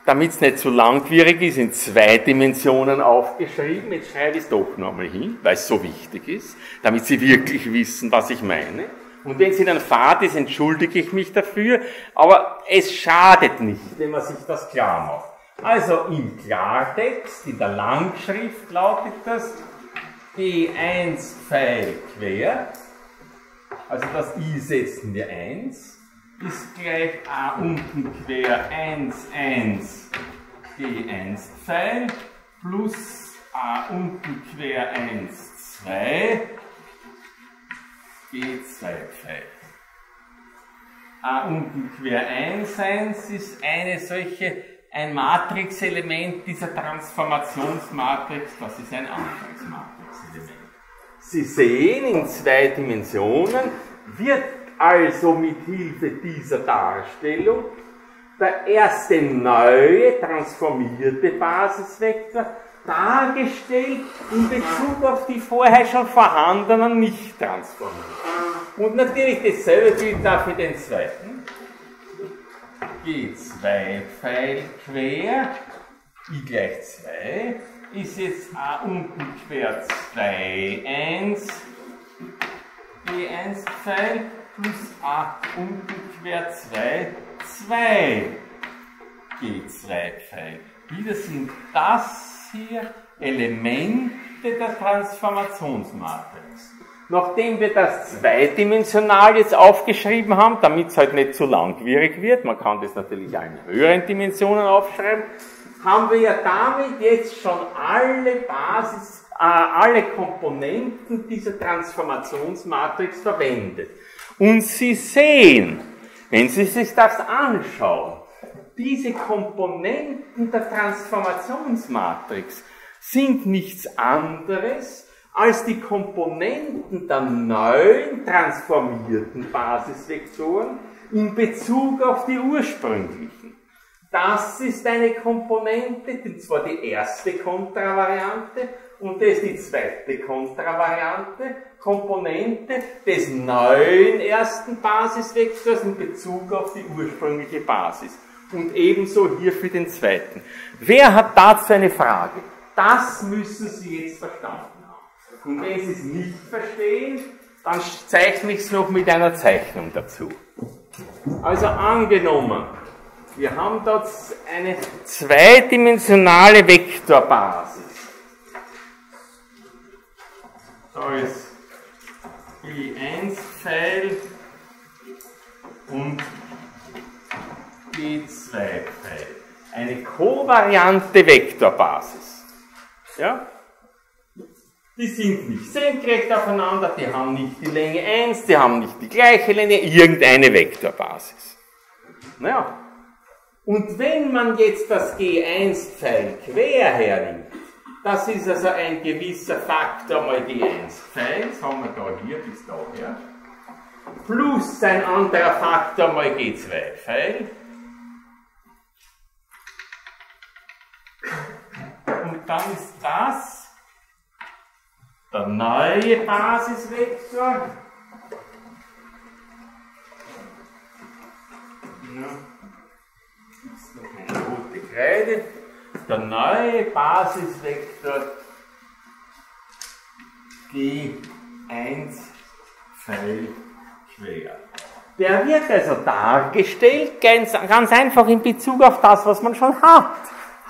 S1: damit es nicht zu langwierig ist, in zwei Dimensionen aufgeschrieben. Jetzt schreibe ich es doch nochmal hin, weil es so wichtig ist, damit Sie wirklich wissen, was ich meine. Und wenn Sie dann fad ist, entschuldige ich mich dafür, aber es schadet nicht, wenn man sich das klar macht. Also im Klartext, in der Langschrift lautet das G1 Pfeil quer. Also das i setzen wir 1, ist gleich a unten quer. 1, 1, g1 Pfeil plus a unten quer. 1, 2, g2 Pfeil. a unten quer 1, 1 ist eine solche, ein Matrixelement dieser Transformationsmatrix, das ist ein Anfangsmatrixelement. Sie sehen, in zwei Dimensionen wird also mit Hilfe dieser Darstellung der erste neue transformierte Basisvektor dargestellt in Bezug auf die vorher schon vorhandenen nicht transformierten. Und natürlich dasselbe gilt auch für den zweiten. G2 Pfeil quer, i gleich 2, ist jetzt A unten quer 2, 1, B1 Pfeil plus A unten quer 2, 2, G2 Pfeil. Wieder sind das hier Elemente der Transformationsmatrix. Nachdem wir das zweidimensional jetzt aufgeschrieben haben, damit es halt nicht zu langwierig wird, man kann das natürlich auch in höheren Dimensionen aufschreiben, haben wir ja damit jetzt schon alle Basis, äh, alle Komponenten dieser Transformationsmatrix verwendet. Und Sie sehen, wenn Sie sich das anschauen, diese Komponenten der Transformationsmatrix sind nichts anderes als die Komponenten der neuen transformierten Basisvektoren in Bezug auf die ursprünglichen. Das ist eine Komponente, und zwar die erste Kontravariante und das ist die zweite Kontravariante, Komponente des neuen ersten Basisvektors in Bezug auf die ursprüngliche Basis. Und ebenso hier für den zweiten. Wer hat dazu eine Frage? Das müssen Sie jetzt verstanden haben. Und wenn Sie es nicht verstehen, dann zeichne ich es noch mit einer Zeichnung dazu. Also angenommen, wir haben dort eine zweidimensionale Vektorbasis. Da ist I1-Pfeil und I2-Pfeil. Eine kovariante Vektorbasis. Ja? Die sind nicht senkrecht aufeinander, die haben nicht die Länge 1, die haben nicht die gleiche Länge, irgendeine Vektorbasis. Naja, und wenn man jetzt das G1-Pfeil quer hernimmt, das ist also ein gewisser Faktor mal G1-Pfeil, das haben wir da hier bis daher, plus ein anderer Faktor mal G2-Pfeil. Dann ist das der neue Basisvektor. Ja rote Kreide, der neue Basisvektor G1 Pfeil quer. Der wird also dargestellt, ganz, ganz einfach in Bezug auf das, was man schon hat.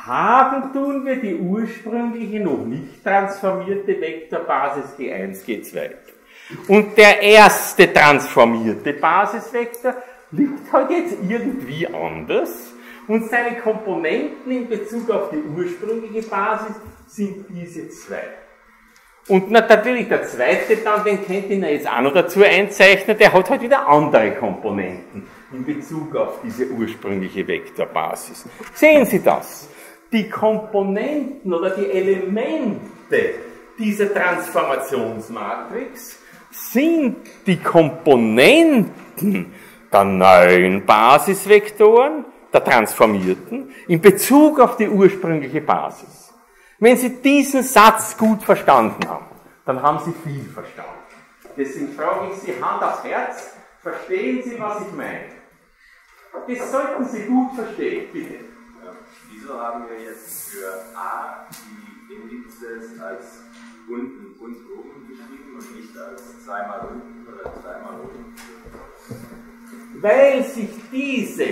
S1: Haben tun wir die ursprüngliche noch nicht transformierte Vektorbasis G1, G2. Und der erste transformierte Basisvektor liegt halt jetzt irgendwie anders und seine Komponenten in Bezug auf die ursprüngliche Basis sind diese zwei. Und natürlich der zweite dann, den kennt ihr jetzt auch noch dazu einzeichnen, der hat halt wieder andere Komponenten in Bezug auf diese ursprüngliche Vektorbasis. Sehen Sie das? Die Komponenten oder die Elemente dieser Transformationsmatrix sind die Komponenten der neuen Basisvektoren, der transformierten, in Bezug auf die ursprüngliche Basis. Wenn Sie diesen Satz gut verstanden haben, dann haben Sie viel verstanden. Deswegen frage ich Sie Hand aufs Herz, verstehen Sie, was ich meine? Das sollten Sie gut verstehen, bitte.
S2: Wieso haben wir jetzt für A die Indizes als unten und oben geschrieben und nicht als zweimal unten oder zweimal oben?
S1: Weil sich diese,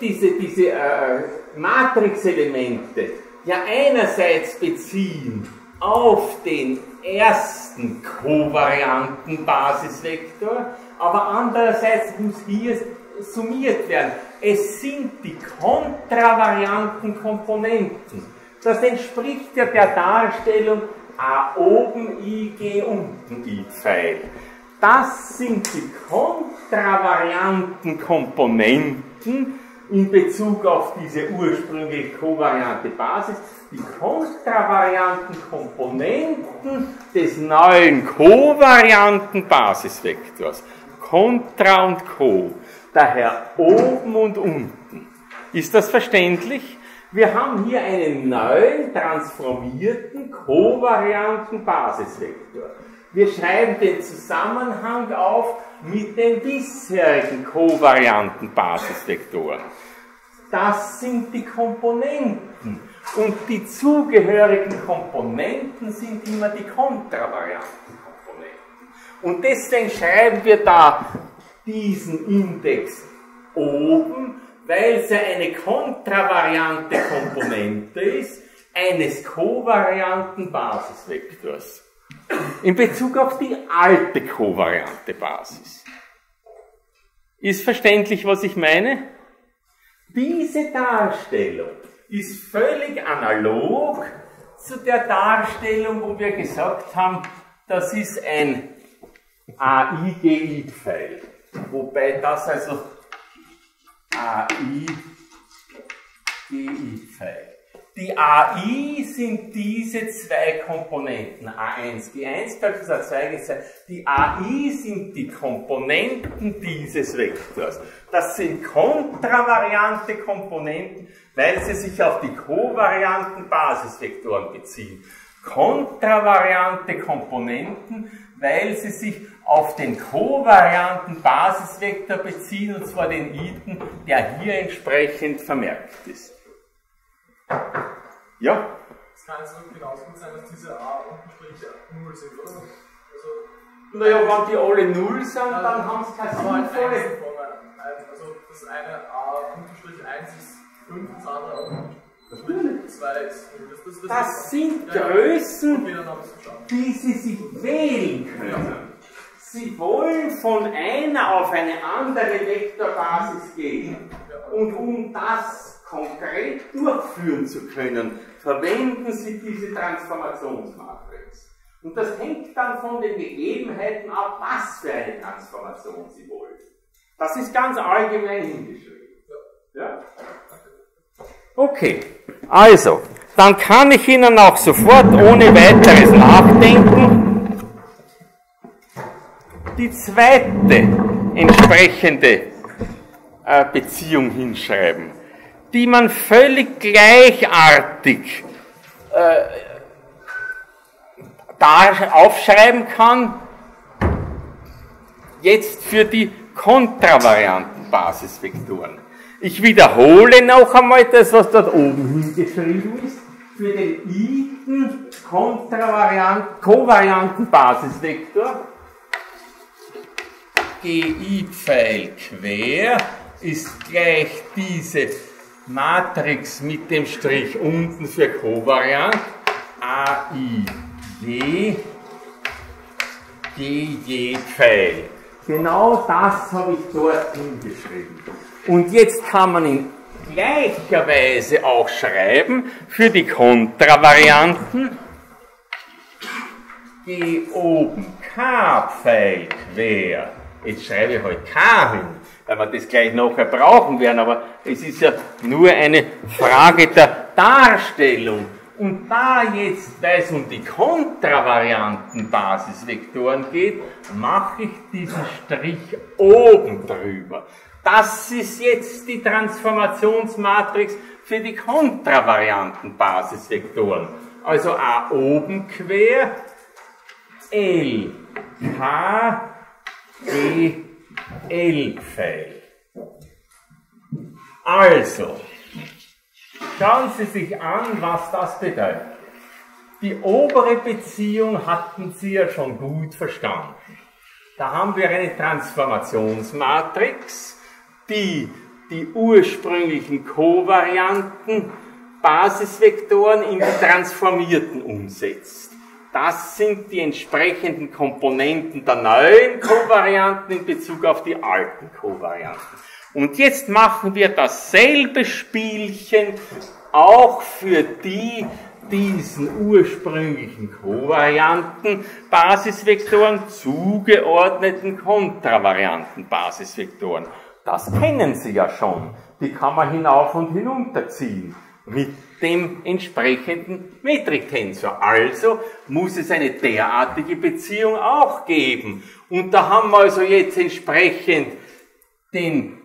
S1: diese, diese äh, Matrixelemente ja einerseits beziehen auf den ersten kovarianten Basisvektor, aber andererseits muss hier summiert werden. Es sind die kontravarianten Komponenten. Das entspricht ja der Darstellung A oben, I, G unten, I Pfeil. Das sind die kontravarianten Komponenten in Bezug auf diese ursprüngliche kovariante Basis. Die kontravarianten Komponenten des neuen kovarianten Basisvektors. Kontra und Co daher oben und unten. Ist das verständlich? Wir haben hier einen neuen, transformierten, kovarianten Basisvektor. Wir schreiben den Zusammenhang auf mit den bisherigen kovarianten Basisvektoren. Das sind die Komponenten. Und die zugehörigen Komponenten sind immer die kontravarianten Komponenten. Und deswegen schreiben wir da diesen Index oben, weil es ja eine kontravariante Komponente ist eines kovarianten Basisvektors. In Bezug auf die alte kovariante Basis. Ist verständlich, was ich meine? Diese Darstellung ist völlig analog zu der Darstellung, wo wir gesagt haben, das ist ein AIGI-Pfeil. Wobei das also AI, GI Pfeil. Die AI sind diese zwei Komponenten, A1, G1, das A2, G2. Die AI sind die Komponenten dieses Vektors. Das sind kontravariante Komponenten, weil sie sich auf die kovarianten Basisvektoren beziehen. Kontravariante Komponenten, weil sie sich auf den kovarianten Basisvektor beziehen, und zwar den Iten, der hier entsprechend vermerkt ist. Ja?
S3: Es kann also genauso gut sein, dass diese A Unterstriche 0 sind, oder? Also,
S1: naja, wenn die alle 0 sind, dann ja, haben sie keine
S3: sinnvolle. Also das eine A Unterstrich 1 ist 5, das andere auch
S1: Natürlich. 2 ist. Das, das, das, das sind Größen, die Sie sich wählen können. Sie wollen von einer auf eine andere Vektorbasis gehen. Und um das konkret durchführen zu können, verwenden Sie diese Transformationsmatrix. Und das hängt dann von den Gegebenheiten ab, was für eine Transformation Sie wollen. Das ist ganz allgemein hingeschrieben. Ja? Okay, also, dann kann ich Ihnen auch sofort ohne weiteres Nachdenken die zweite entsprechende äh, Beziehung hinschreiben, die man völlig gleichartig äh, da aufschreiben kann, jetzt für die kontravarianten Basisvektoren. Ich wiederhole noch einmal das, was dort oben hingeschrieben ist. Für den iten kovarianten Basisvektor GI-Pfeil quer ist gleich diese Matrix mit dem Strich unten für Kovariant, A, I, J, G, J, Pfeil. Genau das habe ich dort hingeschrieben. Und jetzt kann man in gleicher Weise auch schreiben für die Kontravarianten. G oben K Pfeil quer. Jetzt schreibe ich halt K hin, weil wir das gleich nachher brauchen werden, aber es ist ja nur eine Frage der Darstellung. Und da jetzt, weil es um die kontravarianten Basisvektoren geht, mache ich diesen Strich oben drüber. Das ist jetzt die Transformationsmatrix für die kontravarianten Basisvektoren. Also A oben quer, L, K, E, L Pfeil. Also, schauen Sie sich an, was das bedeutet. Die obere Beziehung hatten Sie ja schon gut verstanden. Da haben wir eine Transformationsmatrix, die die ursprünglichen kovarianten Basisvektoren in die transformierten umsetzt. Das sind die entsprechenden Komponenten der neuen Kovarianten in Bezug auf die alten Kovarianten. Und jetzt machen wir dasselbe Spielchen auch für die diesen ursprünglichen kovarianten Basisvektoren zugeordneten kontravarianten Basisvektoren. Das kennen Sie ja schon. Die kann man hinauf und hinunter ziehen mit dem entsprechenden Metriktensor. Also muss es eine derartige Beziehung auch geben. Und da haben wir also jetzt entsprechend den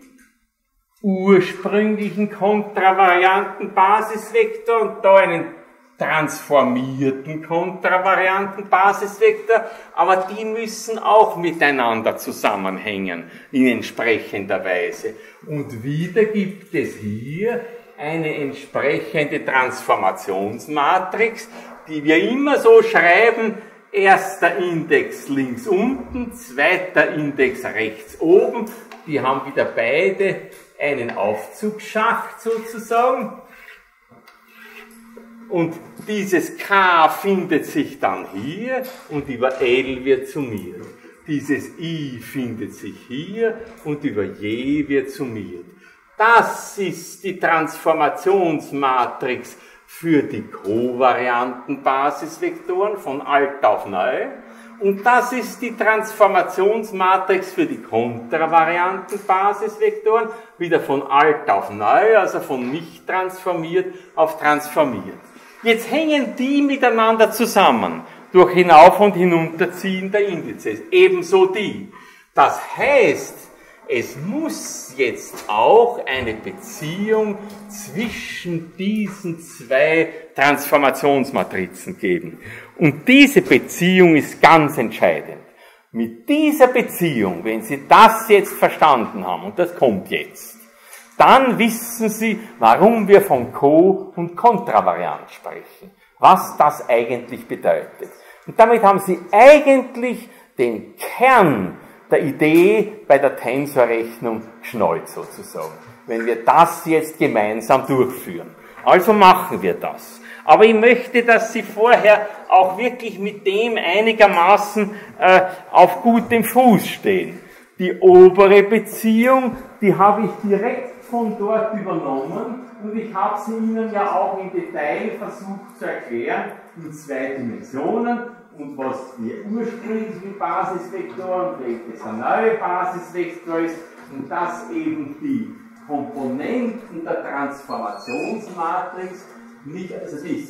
S1: ursprünglichen kontravarianten Basisvektor und da einen transformierten kontravarianten Basisvektor, aber die müssen auch miteinander zusammenhängen in entsprechender Weise. Und wieder gibt es hier eine entsprechende Transformationsmatrix, die wir immer so schreiben, erster Index links unten, zweiter Index rechts oben, die haben wieder beide einen Aufzugsschacht sozusagen und dieses K findet sich dann hier und über L wird summiert. Dieses I findet sich hier und über J wird summiert. Das ist die Transformationsmatrix für die kovarianten Basisvektoren von alt auf neu. Und das ist die Transformationsmatrix für die kontravarianten Basisvektoren, wieder von alt auf neu, also von nicht transformiert auf transformiert. Jetzt hängen die miteinander zusammen durch Hinauf- und Hinunterziehen der Indizes. Ebenso die. Das heißt, es muss jetzt auch eine Beziehung zwischen diesen zwei Transformationsmatrizen geben. Und diese Beziehung ist ganz entscheidend. Mit dieser Beziehung, wenn Sie das jetzt verstanden haben, und das kommt jetzt, dann wissen Sie, warum wir von Co- und Kontravariant sprechen. Was das eigentlich bedeutet. Und damit haben Sie eigentlich den Kern der Idee bei der Tensorrechnung geschnallt sozusagen. Wenn wir das jetzt gemeinsam durchführen. Also machen wir das. Aber ich möchte, dass Sie vorher auch wirklich mit dem einigermaßen äh, auf gutem Fuß stehen. Die obere Beziehung, die habe ich direkt von dort übernommen und ich habe sie Ihnen ja auch im Detail versucht zu erklären in zwei Dimensionen und was die ursprünglichen Basisvektoren, welches ein neuer Basisvektor ist und dass eben die Komponenten der Transformationsmatrix nicht, also die,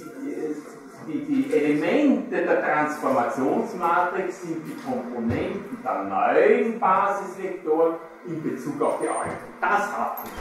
S1: die, die Elemente der Transformationsmatrix sind die Komponenten der neuen Basisvektoren in Bezug auf die alten. Das hatten wir.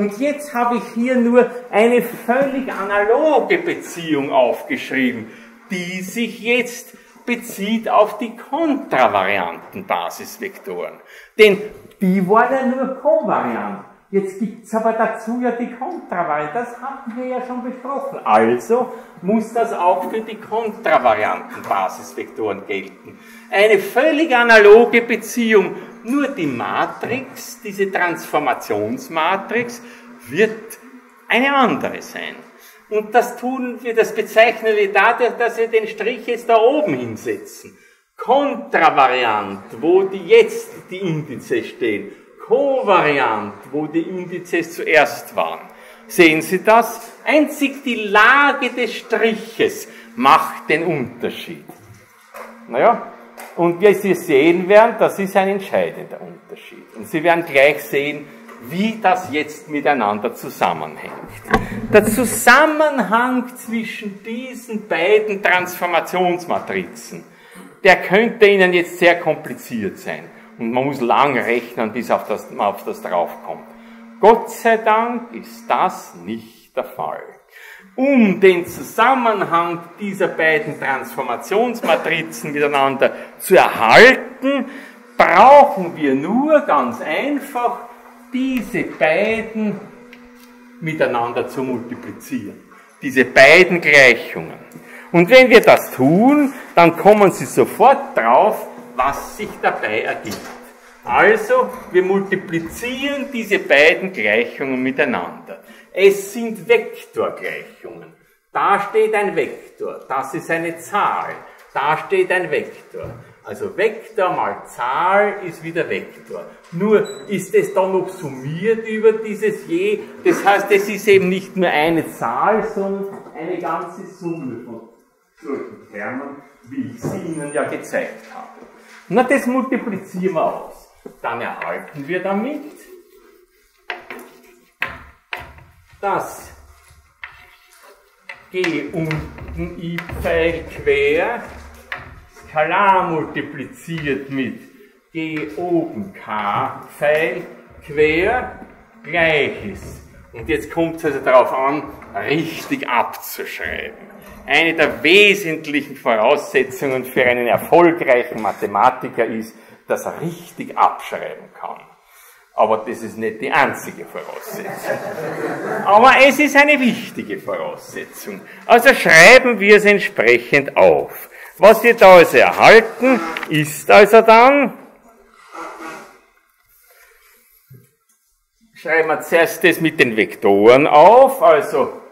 S1: Und jetzt habe ich hier nur eine völlig analoge Beziehung aufgeschrieben, die sich jetzt bezieht auf die kontravarianten Basisvektoren. Denn die waren ja nur kovariant. Jetzt gibt's aber dazu ja die Kontravariante. Das hatten wir ja schon besprochen. Also muss das auch für die kontravarianten Basisvektoren gelten. Eine völlig analoge Beziehung. Nur die Matrix, diese Transformationsmatrix, wird eine andere sein. Und das tun wir, das bezeichnen wir dadurch, dass wir den Strich jetzt da oben hinsetzen. Kontravariant, wo die jetzt die Indizes stehen. Kovariant, wo die Indizes zuerst waren. Sehen Sie das? Einzig die Lage des Striches macht den Unterschied. Naja, und wie Sie sehen werden, das ist ein entscheidender Unterschied. Und Sie werden gleich sehen, wie das jetzt miteinander zusammenhängt. Der Zusammenhang zwischen diesen beiden Transformationsmatrizen, der könnte Ihnen jetzt sehr kompliziert sein. Und man muss lang rechnen, bis auf das, auf das draufkommt. Gott sei Dank ist das nicht der Fall. Um den Zusammenhang dieser beiden Transformationsmatrizen miteinander zu erhalten, brauchen wir nur ganz einfach diese beiden miteinander zu multiplizieren. Diese beiden Gleichungen. Und wenn wir das tun, dann kommen Sie sofort drauf, was sich dabei ergibt. Also, wir multiplizieren diese beiden Gleichungen miteinander. Es sind Vektorgleichungen. Da steht ein Vektor, das ist eine Zahl. Da steht ein Vektor. Also Vektor mal Zahl ist wieder Vektor. Nur ist es dann noch summiert über dieses je. Das heißt, es ist eben nicht nur eine Zahl, sondern eine ganze Summe von solchen Termen, wie ich sie Ihnen ja gezeigt habe. Na, das multiplizieren wir aus. Dann erhalten wir damit, dass G unten i-Pfeil quer Skalar multipliziert mit G oben K-Pfeil quer gleich ist. Und jetzt kommt es also darauf an, richtig abzuschreiben. Eine der wesentlichen Voraussetzungen für einen erfolgreichen Mathematiker ist, dass er richtig abschreiben kann. Aber das ist nicht die einzige Voraussetzung. Aber es ist eine wichtige Voraussetzung. Also schreiben wir es entsprechend auf. Was wir da also erhalten, ist also dann, schreiben wir zuerst das mit den Vektoren auf, also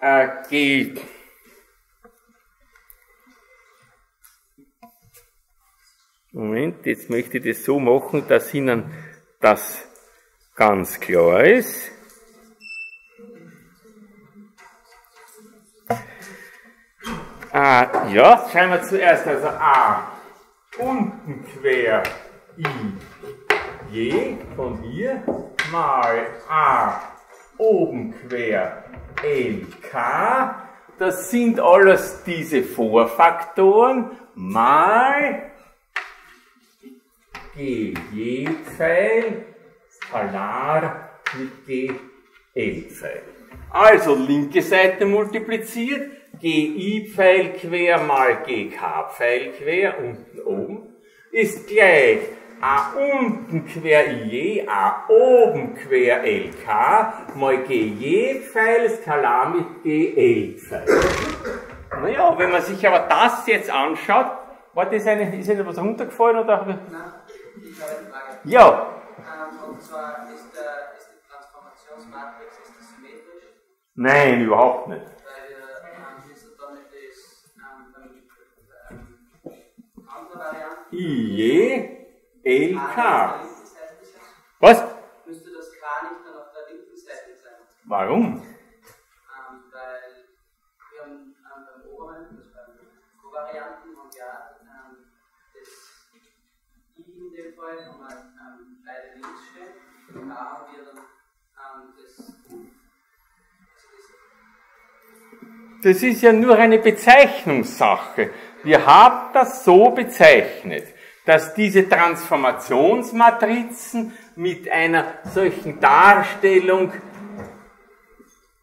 S1: äh, G Moment, jetzt möchte ich das so machen, dass Ihnen das ganz klar ist. Ah, ja, schreiben wir zuerst also A unten quer I je von hier mal A oben quer LK. Das sind alles diese Vorfaktoren mal G je Pfeil Skalar mit G L Pfeil. Also linke Seite multipliziert GI-Pfeil quer mal GK-Pfeil quer, unten oben, ist gleich A unten quer IE, A oben quer LK, mal GJ-Pfeil, Skalar mit GL-Pfeil. Naja, wenn man sich aber das jetzt anschaut, war das eine, ist Ihnen was runtergefallen oder?
S4: Nein, ich habe eine Frage.
S1: Ja.
S4: Ähm, und zwar ist, der, ist die Transformationsmatrix ist das symmetrisch,
S1: Nein, überhaupt nicht.
S4: Sein.
S1: Was?
S4: Müsste das K nicht dann auf der linken Seite sein?
S1: Warum?
S4: Ähm, weil wir haben ähm, beim oberen, also beim Kovarianten, haben ja ähm, das I in dem Fall, haben wir beide links stehen. Und da haben wir dann das U. Also das
S1: Das ist ja nur eine Bezeichnungssache. Wir haben das so bezeichnet, dass diese Transformationsmatrizen mit einer solchen Darstellung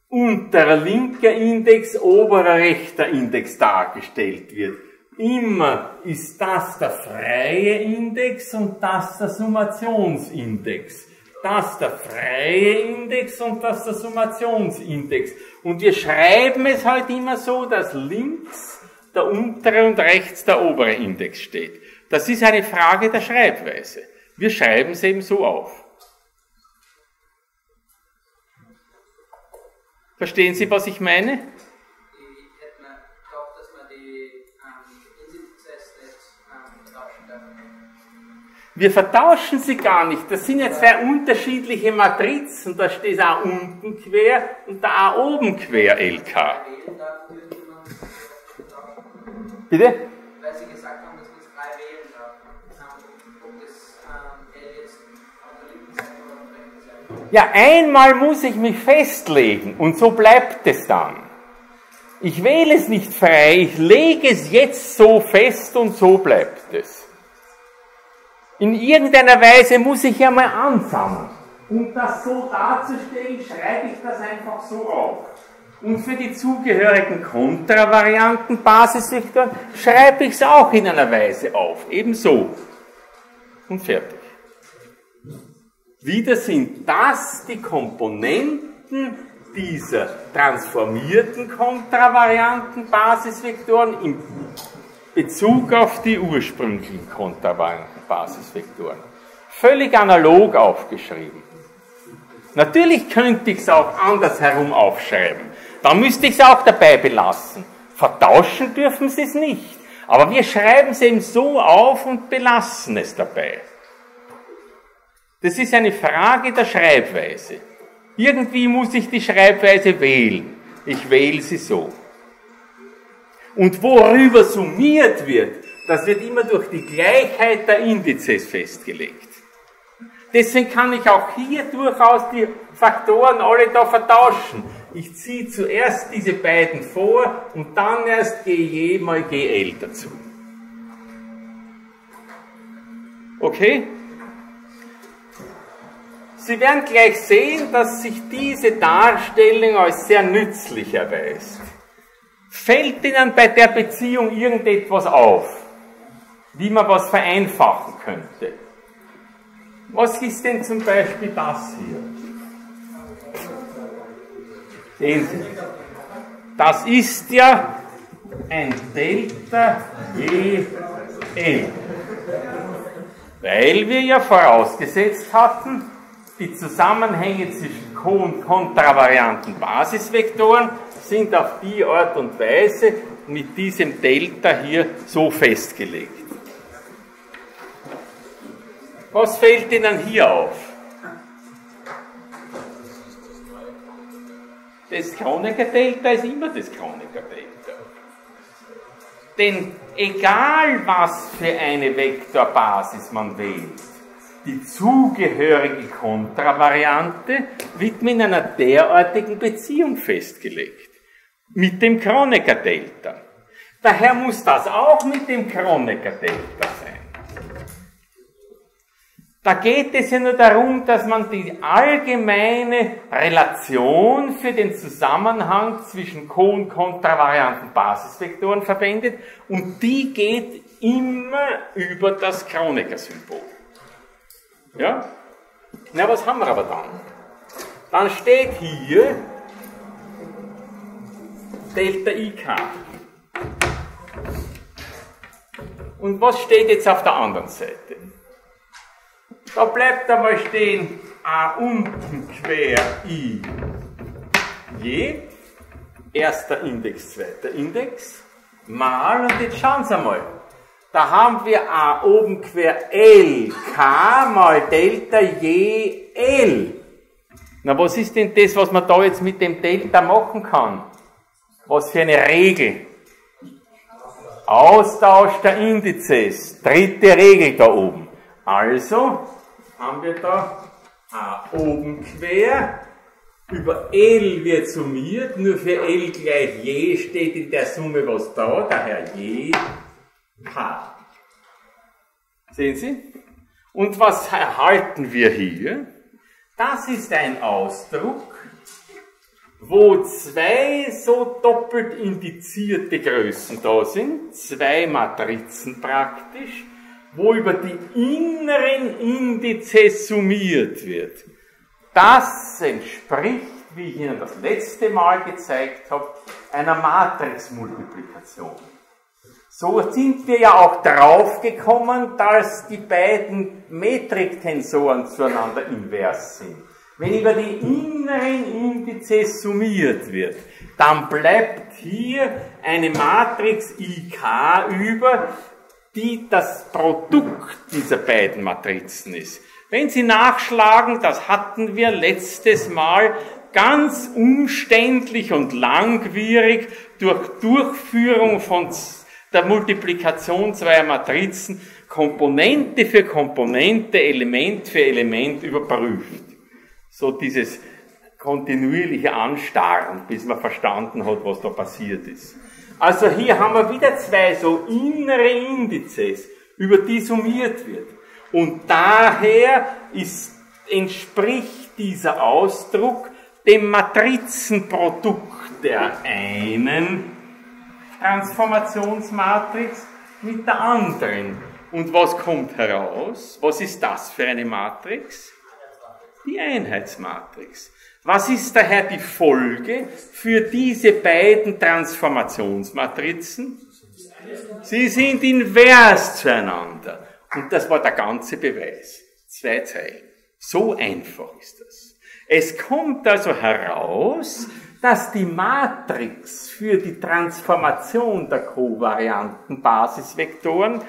S1: unterer linker Index, oberer rechter Index dargestellt wird. Immer ist das der freie Index und das der Summationsindex. Das der freie Index und das der Summationsindex. Und wir schreiben es halt immer so, dass links der untere und rechts der obere Index steht. Das ist eine Frage der Schreibweise. Wir schreiben es eben so auf. Verstehen Sie, was ich meine? Wir vertauschen sie gar nicht. Das sind ja zwei unterschiedliche Matrizen. Da steht auch unten quer und da auch oben quer LK. Bitte?
S4: Weil Sie gesagt haben, dass man es frei wählen darf. Ob das ähm, L jetzt auf der linken Seite oder auf der rechten Seite.
S1: Ja, einmal muss ich mich festlegen und so bleibt es dann. Ich wähle es nicht frei, ich lege es jetzt so fest und so bleibt es. In irgendeiner Weise muss ich ja mal anfangen. Um das so darzustellen, schreibe ich das einfach so auf. Und für die zugehörigen Kontravarianten Basisvektoren schreibe ich es auch in einer Weise auf. Ebenso. Und fertig. Wieder sind das die Komponenten dieser transformierten kontravarianten Basisvektoren im Bezug auf die ursprünglichen kontravarianten Basisvektoren. Völlig analog aufgeschrieben. Natürlich könnte ich es auch andersherum aufschreiben. Dann müsste ich es auch dabei belassen. Vertauschen dürfen Sie es nicht. Aber wir schreiben es eben so auf und belassen es dabei. Das ist eine Frage der Schreibweise. Irgendwie muss ich die Schreibweise wählen. Ich wähle sie so. Und worüber summiert wird, das wird immer durch die Gleichheit der Indizes festgelegt. Deswegen kann ich auch hier durchaus die Faktoren alle da vertauschen. Ich ziehe zuerst diese beiden vor und dann erst GJ mal GL dazu. Okay? Sie werden gleich sehen, dass sich diese Darstellung als sehr nützlich erweist. Fällt Ihnen bei der Beziehung irgendetwas auf, wie man was vereinfachen könnte? Was ist denn zum Beispiel das hier? Das ist ja ein Delta je L. Weil wir ja vorausgesetzt hatten, die Zusammenhänge zwischen ko- und kontravarianten Basisvektoren sind auf die Art und Weise mit diesem Delta hier so festgelegt. Was fällt Ihnen hier auf? Das Kronecker-Delta ist immer das Kronecker-Delta. Denn egal was für eine Vektorbasis man wählt, die zugehörige Kontravariante wird mit einer derartigen Beziehung festgelegt. Mit dem Kronecker-Delta. Daher muss das auch mit dem Kronecker-Delta sein. Da geht es ja nur darum, dass man die allgemeine Relation für den Zusammenhang zwischen ko- und kontravarianten Basisvektoren verwendet und die geht immer über das Kronecker-Symbol. Ja? Na, was haben wir aber dann? Dann steht hier Delta IK. Und was steht jetzt auf der anderen Seite? Da bleibt einmal stehen A unten quer I je, erster Index, zweiter Index, mal, und jetzt schauen Sie mal, da haben wir A oben quer L, K mal Delta je L. Na, was ist denn das, was man da jetzt mit dem Delta machen kann? Was für eine Regel? Austausch der Indizes. Dritte Regel da oben. Also haben wir da A oben quer. Über L wird summiert. Nur für L gleich je steht in der Summe was da. Daher je K. Sehen Sie? Und was erhalten wir hier? Das ist ein Ausdruck, wo zwei so doppelt indizierte Größen da sind, zwei Matrizen praktisch, wo über die inneren Indizes summiert wird. Das entspricht, wie ich Ihnen das letzte Mal gezeigt habe, einer Matrixmultiplikation. So sind wir ja auch draufgekommen, dass die beiden Metriktensoren zueinander invers sind. Wenn über die inneren Indizes summiert wird, dann bleibt hier eine Matrix IK über, die das Produkt dieser beiden Matrizen ist. Wenn Sie nachschlagen, das hatten wir letztes Mal ganz umständlich und langwierig durch Durchführung von der Multiplikation zweier Matrizen Komponente für Komponente, Element für Element überprüft. So dieses kontinuierliche Anstarren, bis man verstanden hat, was da passiert ist. Also hier haben wir wieder zwei so innere Indizes, über die summiert wird. Und daher ist, entspricht dieser Ausdruck dem Matrizenprodukt der einen Transformationsmatrix mit der anderen. Und was kommt heraus? Was ist das für eine Matrix? Die Einheitsmatrix. Was ist daher die Folge für diese beiden Transformationsmatrizen? Sie sind invers zueinander. Und das war der ganze Beweis. Zwei Zeilen. So einfach ist das. Es kommt also heraus, dass die Matrix für die Transformation der kovarianten Basisvektoren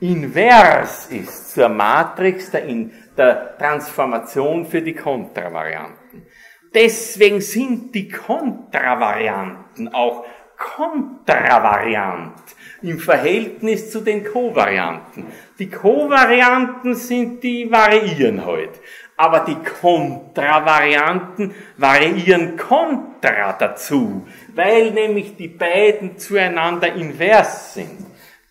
S1: invers ist zur Matrix der, der Transformation für die Kontravarianten. Deswegen sind die Kontravarianten auch kontravariant im Verhältnis zu den Kovarianten. Die Kovarianten sind, die variieren halt. Aber die Kontravarianten variieren kontra dazu, weil nämlich die beiden zueinander invers sind.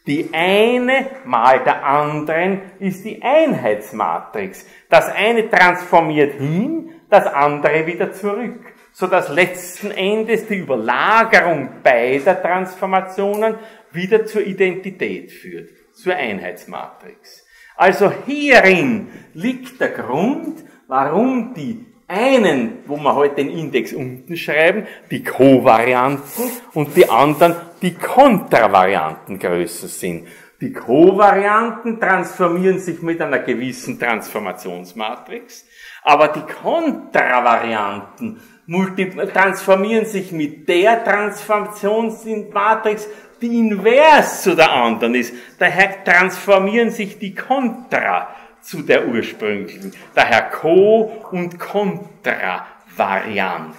S1: Die eine mal der anderen ist die Einheitsmatrix. Das eine transformiert hin, das andere wieder zurück, so dass letzten Endes die Überlagerung beider Transformationen wieder zur Identität führt, zur Einheitsmatrix. Also hierin liegt der Grund, warum die einen, wo wir heute den Index unten schreiben, die Kovarianten und die anderen die Kontravarianten größer sind. Die Kovarianten transformieren sich mit einer gewissen Transformationsmatrix, aber die Kontravarianten transformieren sich mit der Transformationsmatrix, die invers zu der anderen ist. Daher transformieren sich die Kontra zu der ursprünglichen. Daher Co- und Kontra-Variant.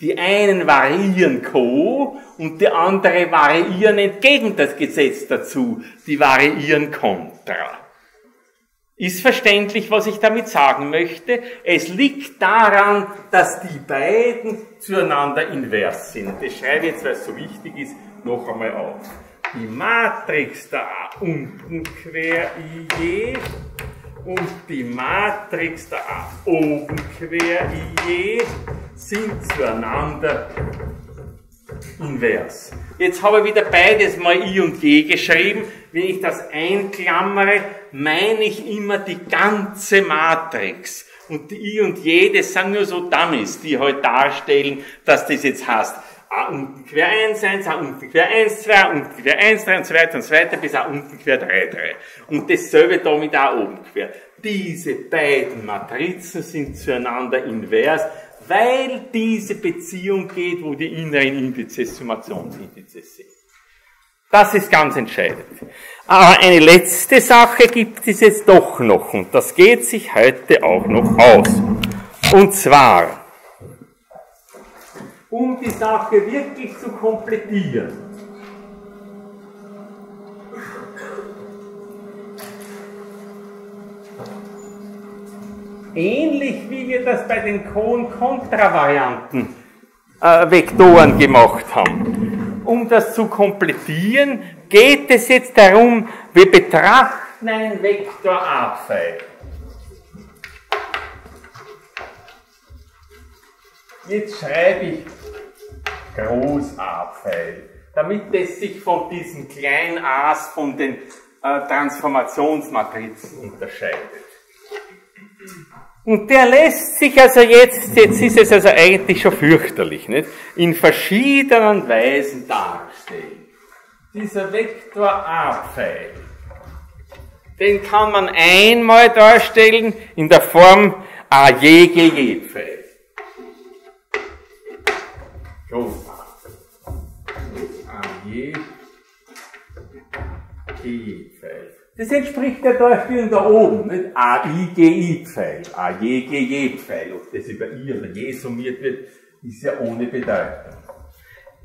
S1: Die einen variieren Co und die andere variieren entgegen das Gesetz dazu. Die variieren Kontra. Ist verständlich, was ich damit sagen möchte? Es liegt daran, dass die beiden zueinander invers sind. Das schreibe ich jetzt, weil es so wichtig ist, noch einmal auf. Die Matrix da unten quer IJ und die Matrix da oben quer IJ sind zueinander invers. Jetzt habe ich wieder beides mal I und J geschrieben. Wenn ich das einklammere, meine ich immer die ganze Matrix. Und die I und J, das sind nur so Dummies, die halt darstellen, dass das jetzt heißt, A unten quer 1, 1, A unten quer 1, 2, A unten quer 1, 3 und so weiter und so weiter bis A unten quer 3, 3. Und dasselbe da mit A oben quer. Diese beiden Matrizen sind zueinander invers, weil diese Beziehung geht, wo die inneren Indizes Summationsindizes sind. Das ist ganz entscheidend. Aber eine letzte Sache gibt es jetzt doch noch, und das geht sich heute auch noch aus. Und zwar, um die Sache wirklich zu komplettieren. Ähnlich wie wir das bei den Kohn-Kontravarianten äh, Vektoren gemacht haben. Um das zu komplettieren, geht es jetzt darum, wir betrachten einen Vektor A-Pfeil. Jetzt schreibe ich groß A-Pfeil, damit es sich von diesen kleinen A's von den äh, Transformationsmatrizen unterscheidet. Und der lässt sich also jetzt, jetzt ist es also eigentlich schon fürchterlich, nicht? In verschiedenen Weisen darstellen. Dieser Vektor A-Pfeil, den kann man einmal darstellen in der Form A-J-G-J-Pfeil. A-J-G-J-Pfeil. Das entspricht ja da stehen da oben, nicht? A, I, G, I-Pfeil. A, je, G, J-Pfeil. Ob das über I oder je summiert wird, ist ja ohne Bedeutung.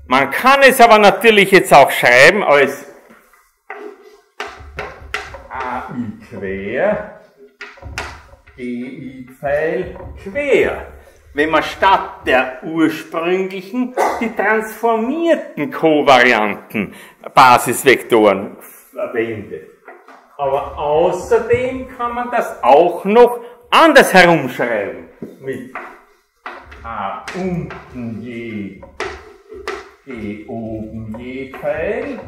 S1: Man kann es aber natürlich jetzt auch schreiben als AI quer, GI-Pfeil quer. Wenn man statt der ursprünglichen die transformierten kovarianten Basisvektoren verwendet. Aber außerdem kann man das auch noch anders herumschreiben. Mit A unten je E oben je Pfeil.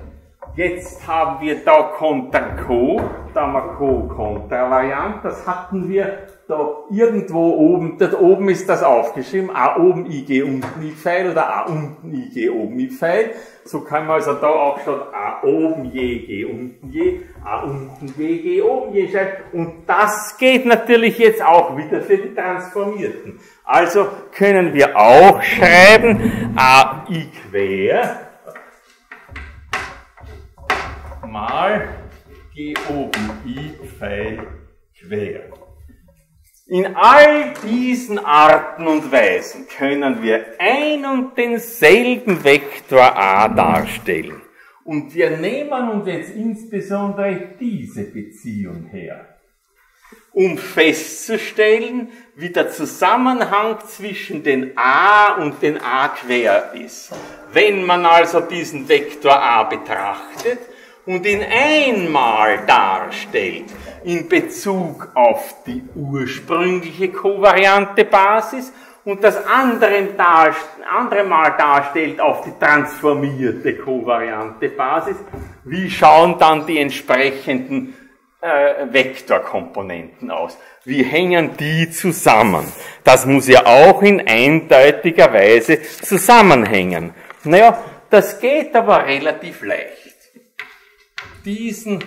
S1: Jetzt haben wir da Konter Co, da haben wir Co-Konter-Variante, das hatten wir da irgendwo oben, dort oben ist das aufgeschrieben, A oben IG unten I-Pfeil oder A unten IG oben I-Pfeil. So kann man also da auch schon A oben je, G unten je, A unten je, G oben je schreiben. Und das geht natürlich jetzt auch wieder für die Transformierten. Also können wir auch schreiben A I quer mal G oben I Pfeil quer. In all diesen Arten und Weisen können wir ein und denselben Vektor a darstellen. Und wir nehmen uns jetzt insbesondere diese Beziehung her, um festzustellen, wie der Zusammenhang zwischen den a und den a quer ist. Wenn man also diesen Vektor a betrachtet und ihn einmal darstellt, in Bezug auf die ursprüngliche kovariante Basis und das andere, Mal darstellt auf die transformierte kovariante Basis, wie schauen dann die entsprechenden äh, Vektorkomponenten aus? Wie hängen die zusammen? Das muss ja auch in eindeutiger Weise zusammenhängen. Naja, das geht aber relativ leicht. Diesen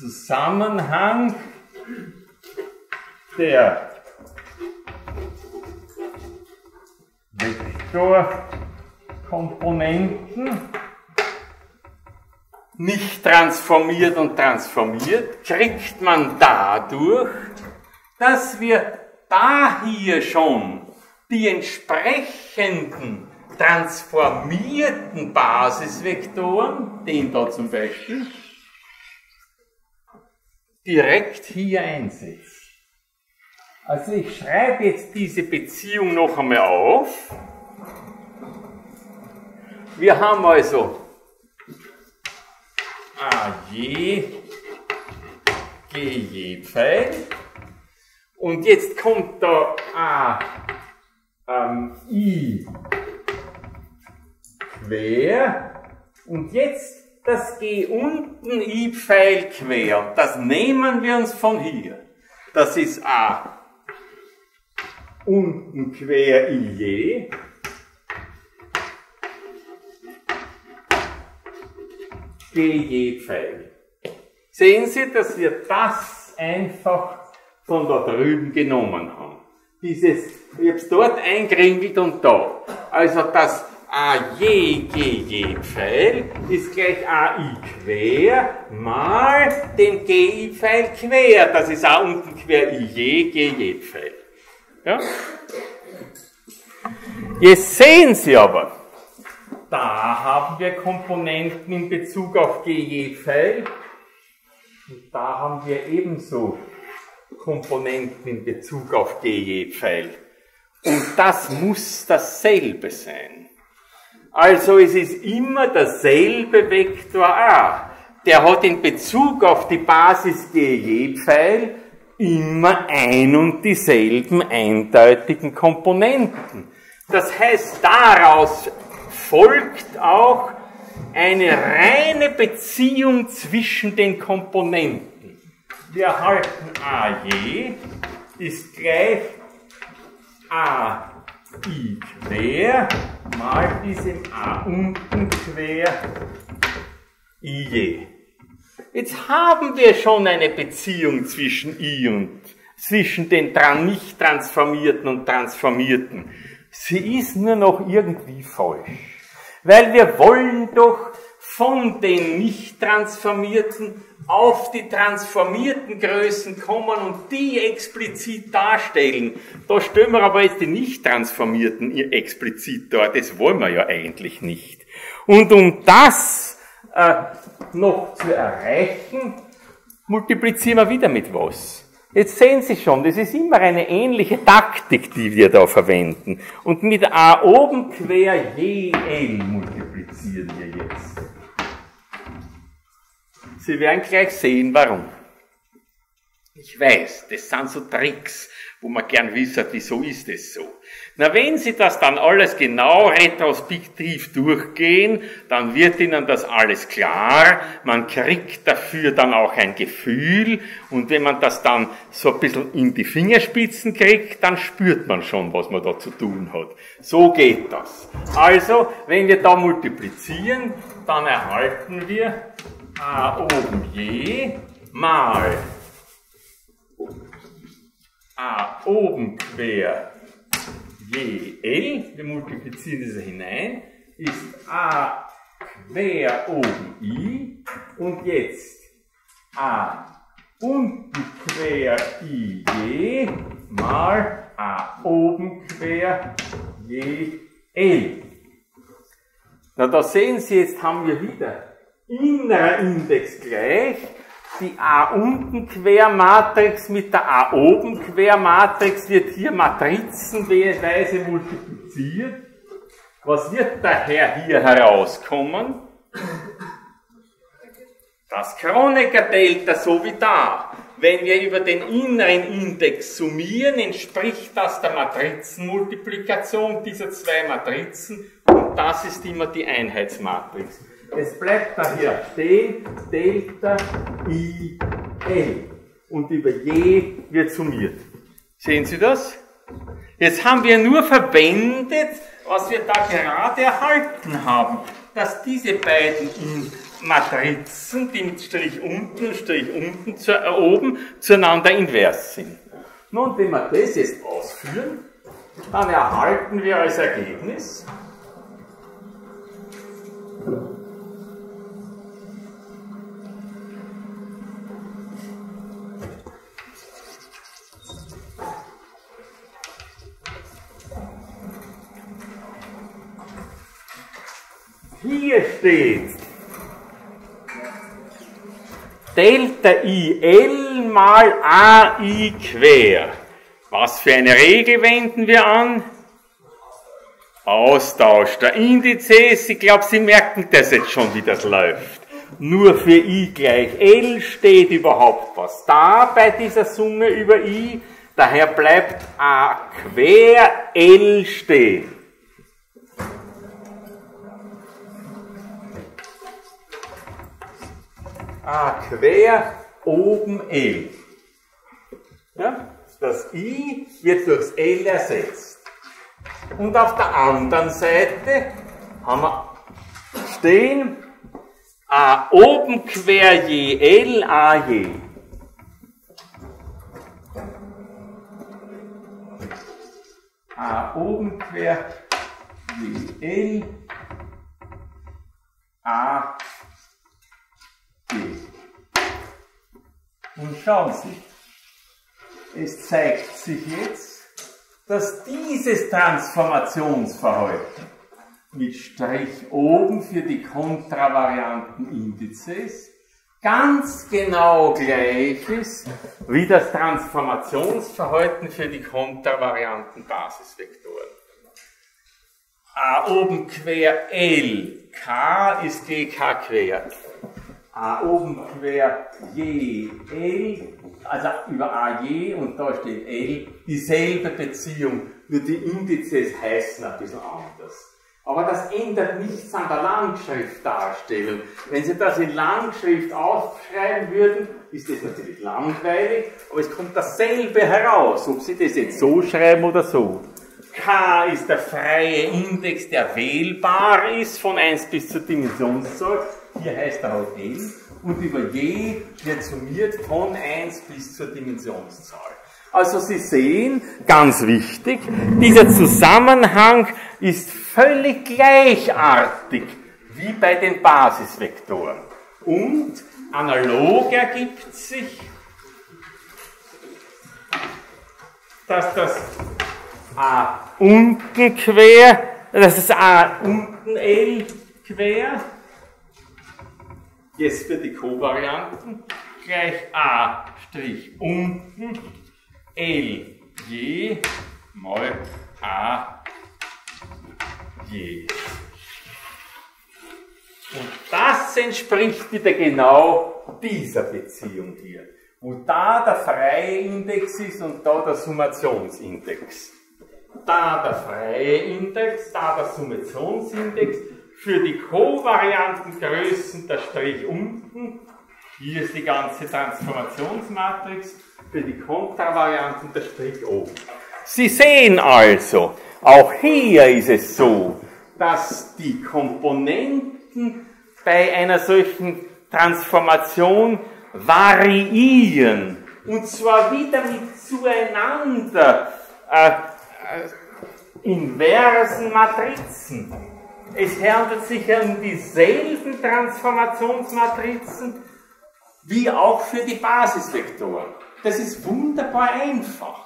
S1: Zusammenhang der Vektorkomponenten nicht transformiert und transformiert, kriegt man dadurch, dass wir da hier schon die entsprechenden transformierten Basisvektoren, den da zum Beispiel, direkt hier einsetzt. Also ich schreibe jetzt diese Beziehung noch einmal auf. Wir haben also AJ, GJ Pfeil. Und jetzt kommt da A, ähm, I quer. Und jetzt das G unten I-Pfeil quer. Das nehmen wir uns von hier. Das ist A. Unten quer IJ. GJ-Pfeil. Sehen Sie, dass wir das einfach von da drüben genommen haben. Dieses, ich habe es dort eingringelt und da. Also das AJ GJ Pfeil ist gleich AI quer mal den GI Pfeil quer. Das ist auch unten quer IJ GJ Pfeil. Ja? Jetzt sehen Sie aber, da haben wir Komponenten in Bezug auf GJ Pfeil und da haben wir ebenso Komponenten in Bezug auf GJ Pfeil. Und das muss dasselbe sein. Also es ist immer derselbe Vektor A. Der hat in Bezug auf die Basis GJ-Pfeil immer ein und dieselben eindeutigen Komponenten. Das heißt, daraus folgt auch eine reine Beziehung zwischen den Komponenten. Wir erhalten AJ ist gleich A I quer mal diesem A unten quer IJ. Jetzt haben wir schon eine Beziehung zwischen I und zwischen den nicht transformierten und transformierten. Sie ist nur noch irgendwie falsch. Weil wir wollen doch von den nicht transformierten auf die transformierten Größen kommen und die explizit darstellen. Da stellen wir aber jetzt die nicht transformierten explizit dar. Das wollen wir ja eigentlich nicht. Und um das äh, noch zu erreichen, multiplizieren wir wieder mit was? Jetzt sehen Sie schon, das ist immer eine ähnliche Taktik, die wir da verwenden. Und mit a oben quer je l multiplizieren wir jetzt. Sie werden gleich sehen, warum. Ich weiß, das sind so Tricks, wo man gern wissen, wieso ist es so. Na, wenn Sie das dann alles genau retrospektiv durchgehen, dann wird Ihnen das alles klar. Man kriegt dafür dann auch ein Gefühl. Und wenn man das dann so ein bisschen in die Fingerspitzen kriegt, dann spürt man schon, was man da zu tun hat. So geht das. Also, wenn wir da multiplizieren, dann erhalten wir a oben je mal. A oben quer je L, wir multiplizieren diese hinein, ist a quer oben i. Und jetzt a unten quer i je mal a oben quer je L. Na, da sehen Sie, jetzt haben wir wieder innerer Index gleich, die A unten Quermatrix mit der A oben Quermatrix wird hier matrizenweise multipliziert. Was wird daher hier herauskommen? Das Kronecker-Delta so wie da. Wenn wir über den inneren Index summieren, entspricht das der Matrizenmultiplikation dieser zwei Matrizen und das ist immer die Einheitsmatrix. Es bleibt daher stehen, Delta I L. Und über je wird summiert. Sehen Sie das? Jetzt haben wir nur verwendet, was wir da gerade erhalten haben, dass diese beiden Matrizen, die mit Strich unten und Strich unten zu, äh, oben, zueinander invers sind. Nun, wenn wir das jetzt ausführen, dann erhalten wir als Ergebnis Hier steht Delta IL mal AI quer. Was für eine Regel wenden wir an? Austausch der Indizes. Ich glaube, Sie merken das jetzt schon, wie das läuft. Nur für I gleich L steht überhaupt was da bei dieser Summe über I. Daher bleibt A quer L stehen. A quer oben L. Ja? Das I wird durchs L ersetzt. Und auf der anderen Seite haben wir stehen A oben quer je L A je. A oben quer je L A und schauen Sie, es zeigt sich jetzt, dass dieses Transformationsverhalten mit Strich oben für die kontravarianten Indizes ganz genau gleich ist wie das Transformationsverhalten für die kontravarianten Basisvektoren. A oben quer L, K ist GK quer. A oben quer je L, also über A je und da steht L, dieselbe Beziehung, nur die Indizes heißen ein bisschen anders. Aber das ändert nichts an der Langschriftdarstellung. Wenn Sie das in Langschrift aufschreiben würden, ist das natürlich langweilig, aber es kommt dasselbe heraus, ob Sie das jetzt so schreiben oder so. K ist der freie Index, der wählbar ist von 1 bis zur Dimensionszahl hier heißt er halt L, und über je wird summiert von 1 bis zur Dimensionszahl. Also Sie sehen, ganz wichtig, dieser Zusammenhang ist völlig gleichartig wie bei den Basisvektoren. Und analog ergibt sich, dass das A unten quer, dass das A unten L quer, jetzt für die Kovarianten, gleich A' unten L je mal A je. Und das entspricht wieder genau dieser Beziehung hier, wo da der freie Index ist und da der Summationsindex. Da der freie Index, da der Summationsindex, für die kovarianten Größen der Strich unten, hier ist die ganze Transformationsmatrix, für die Kontravarianten der Strich oben. Sie sehen also, auch hier ist es so, dass die Komponenten bei einer solchen Transformation variieren. Und zwar wieder mit zueinander äh, äh, inversen Matrizen. Es handelt sich ja um dieselben Transformationsmatrizen wie auch für die Basisvektoren. Das ist wunderbar einfach.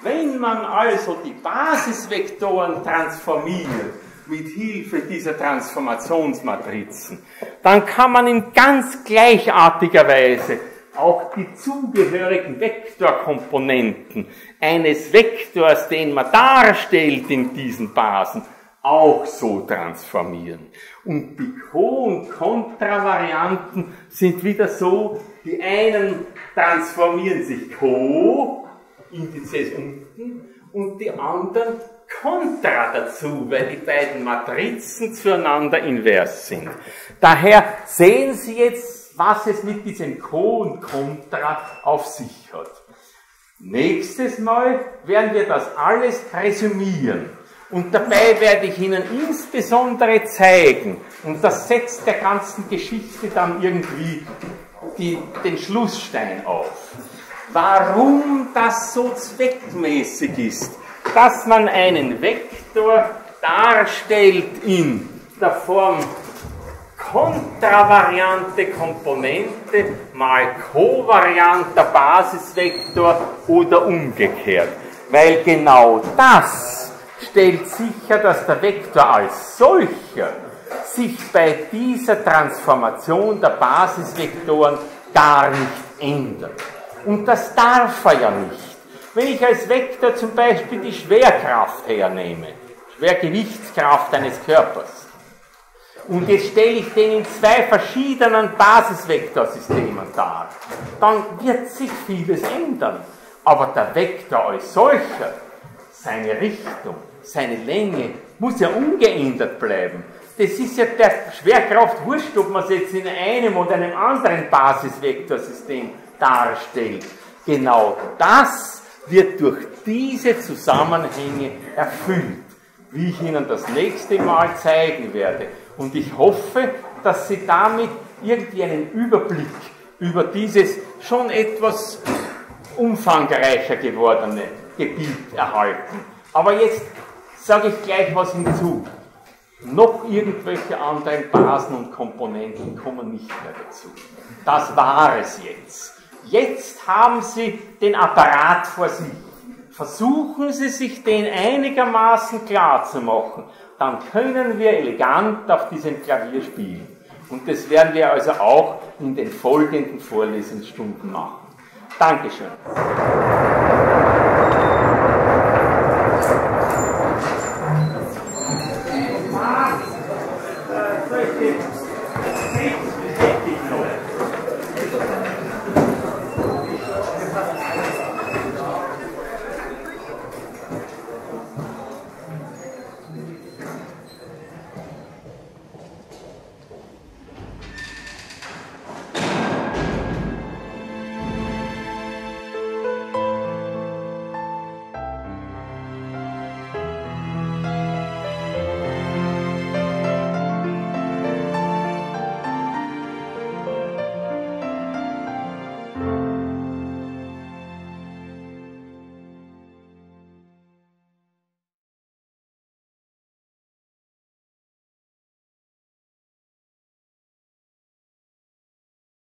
S1: Wenn man also die Basisvektoren transformiert, mit Hilfe dieser Transformationsmatrizen, dann kann man in ganz gleichartiger Weise auch die zugehörigen Vektorkomponenten eines Vektors, den man darstellt in diesen Basen, auch so transformieren. Und die Co- und Kontravarianten sind wieder so, die einen transformieren sich Co, Indizes unten, und die anderen Kontra dazu, weil die beiden Matrizen zueinander invers sind. Daher sehen Sie jetzt, was es mit diesem Co und Kontra auf sich hat. Nächstes Mal werden wir das alles resümieren. Und dabei werde ich Ihnen insbesondere zeigen, und das setzt der ganzen Geschichte dann irgendwie die, den Schlussstein auf, warum das so zweckmäßig ist, dass man einen Vektor darstellt in der Form kontravariante Komponente mal kovarianter Basisvektor oder umgekehrt. Weil genau das stellt sicher, dass der Vektor als solcher sich bei dieser Transformation der Basisvektoren gar nicht ändert. Und das darf er ja nicht. Wenn ich als Vektor zum Beispiel die Schwerkraft hernehme, Schwergewichtskraft eines Körpers, und jetzt stelle ich den in zwei verschiedenen Basisvektorsystemen dar, dann wird sich vieles ändern. Aber der Vektor als solcher, seine Richtung, seine Länge, muss ja ungeändert bleiben. Das ist ja der Schwerkraft wurscht, ob man es jetzt in einem oder einem anderen Basisvektorsystem darstellt. Genau das wird durch diese Zusammenhänge erfüllt, wie ich Ihnen das nächste Mal zeigen werde. Und ich hoffe, dass Sie damit irgendwie einen Überblick über dieses schon etwas umfangreicher gewordene Gebiet erhalten. Aber jetzt sage ich gleich was hinzu. Noch irgendwelche anderen Basen und Komponenten kommen nicht mehr dazu. Das war es jetzt. Jetzt haben Sie den Apparat vor sich. Versuchen Sie sich den einigermaßen klar zu machen. Dann können wir elegant auf diesem Klavier spielen. Und das werden wir also auch in den folgenden Vorlesungsstunden machen. Dankeschön.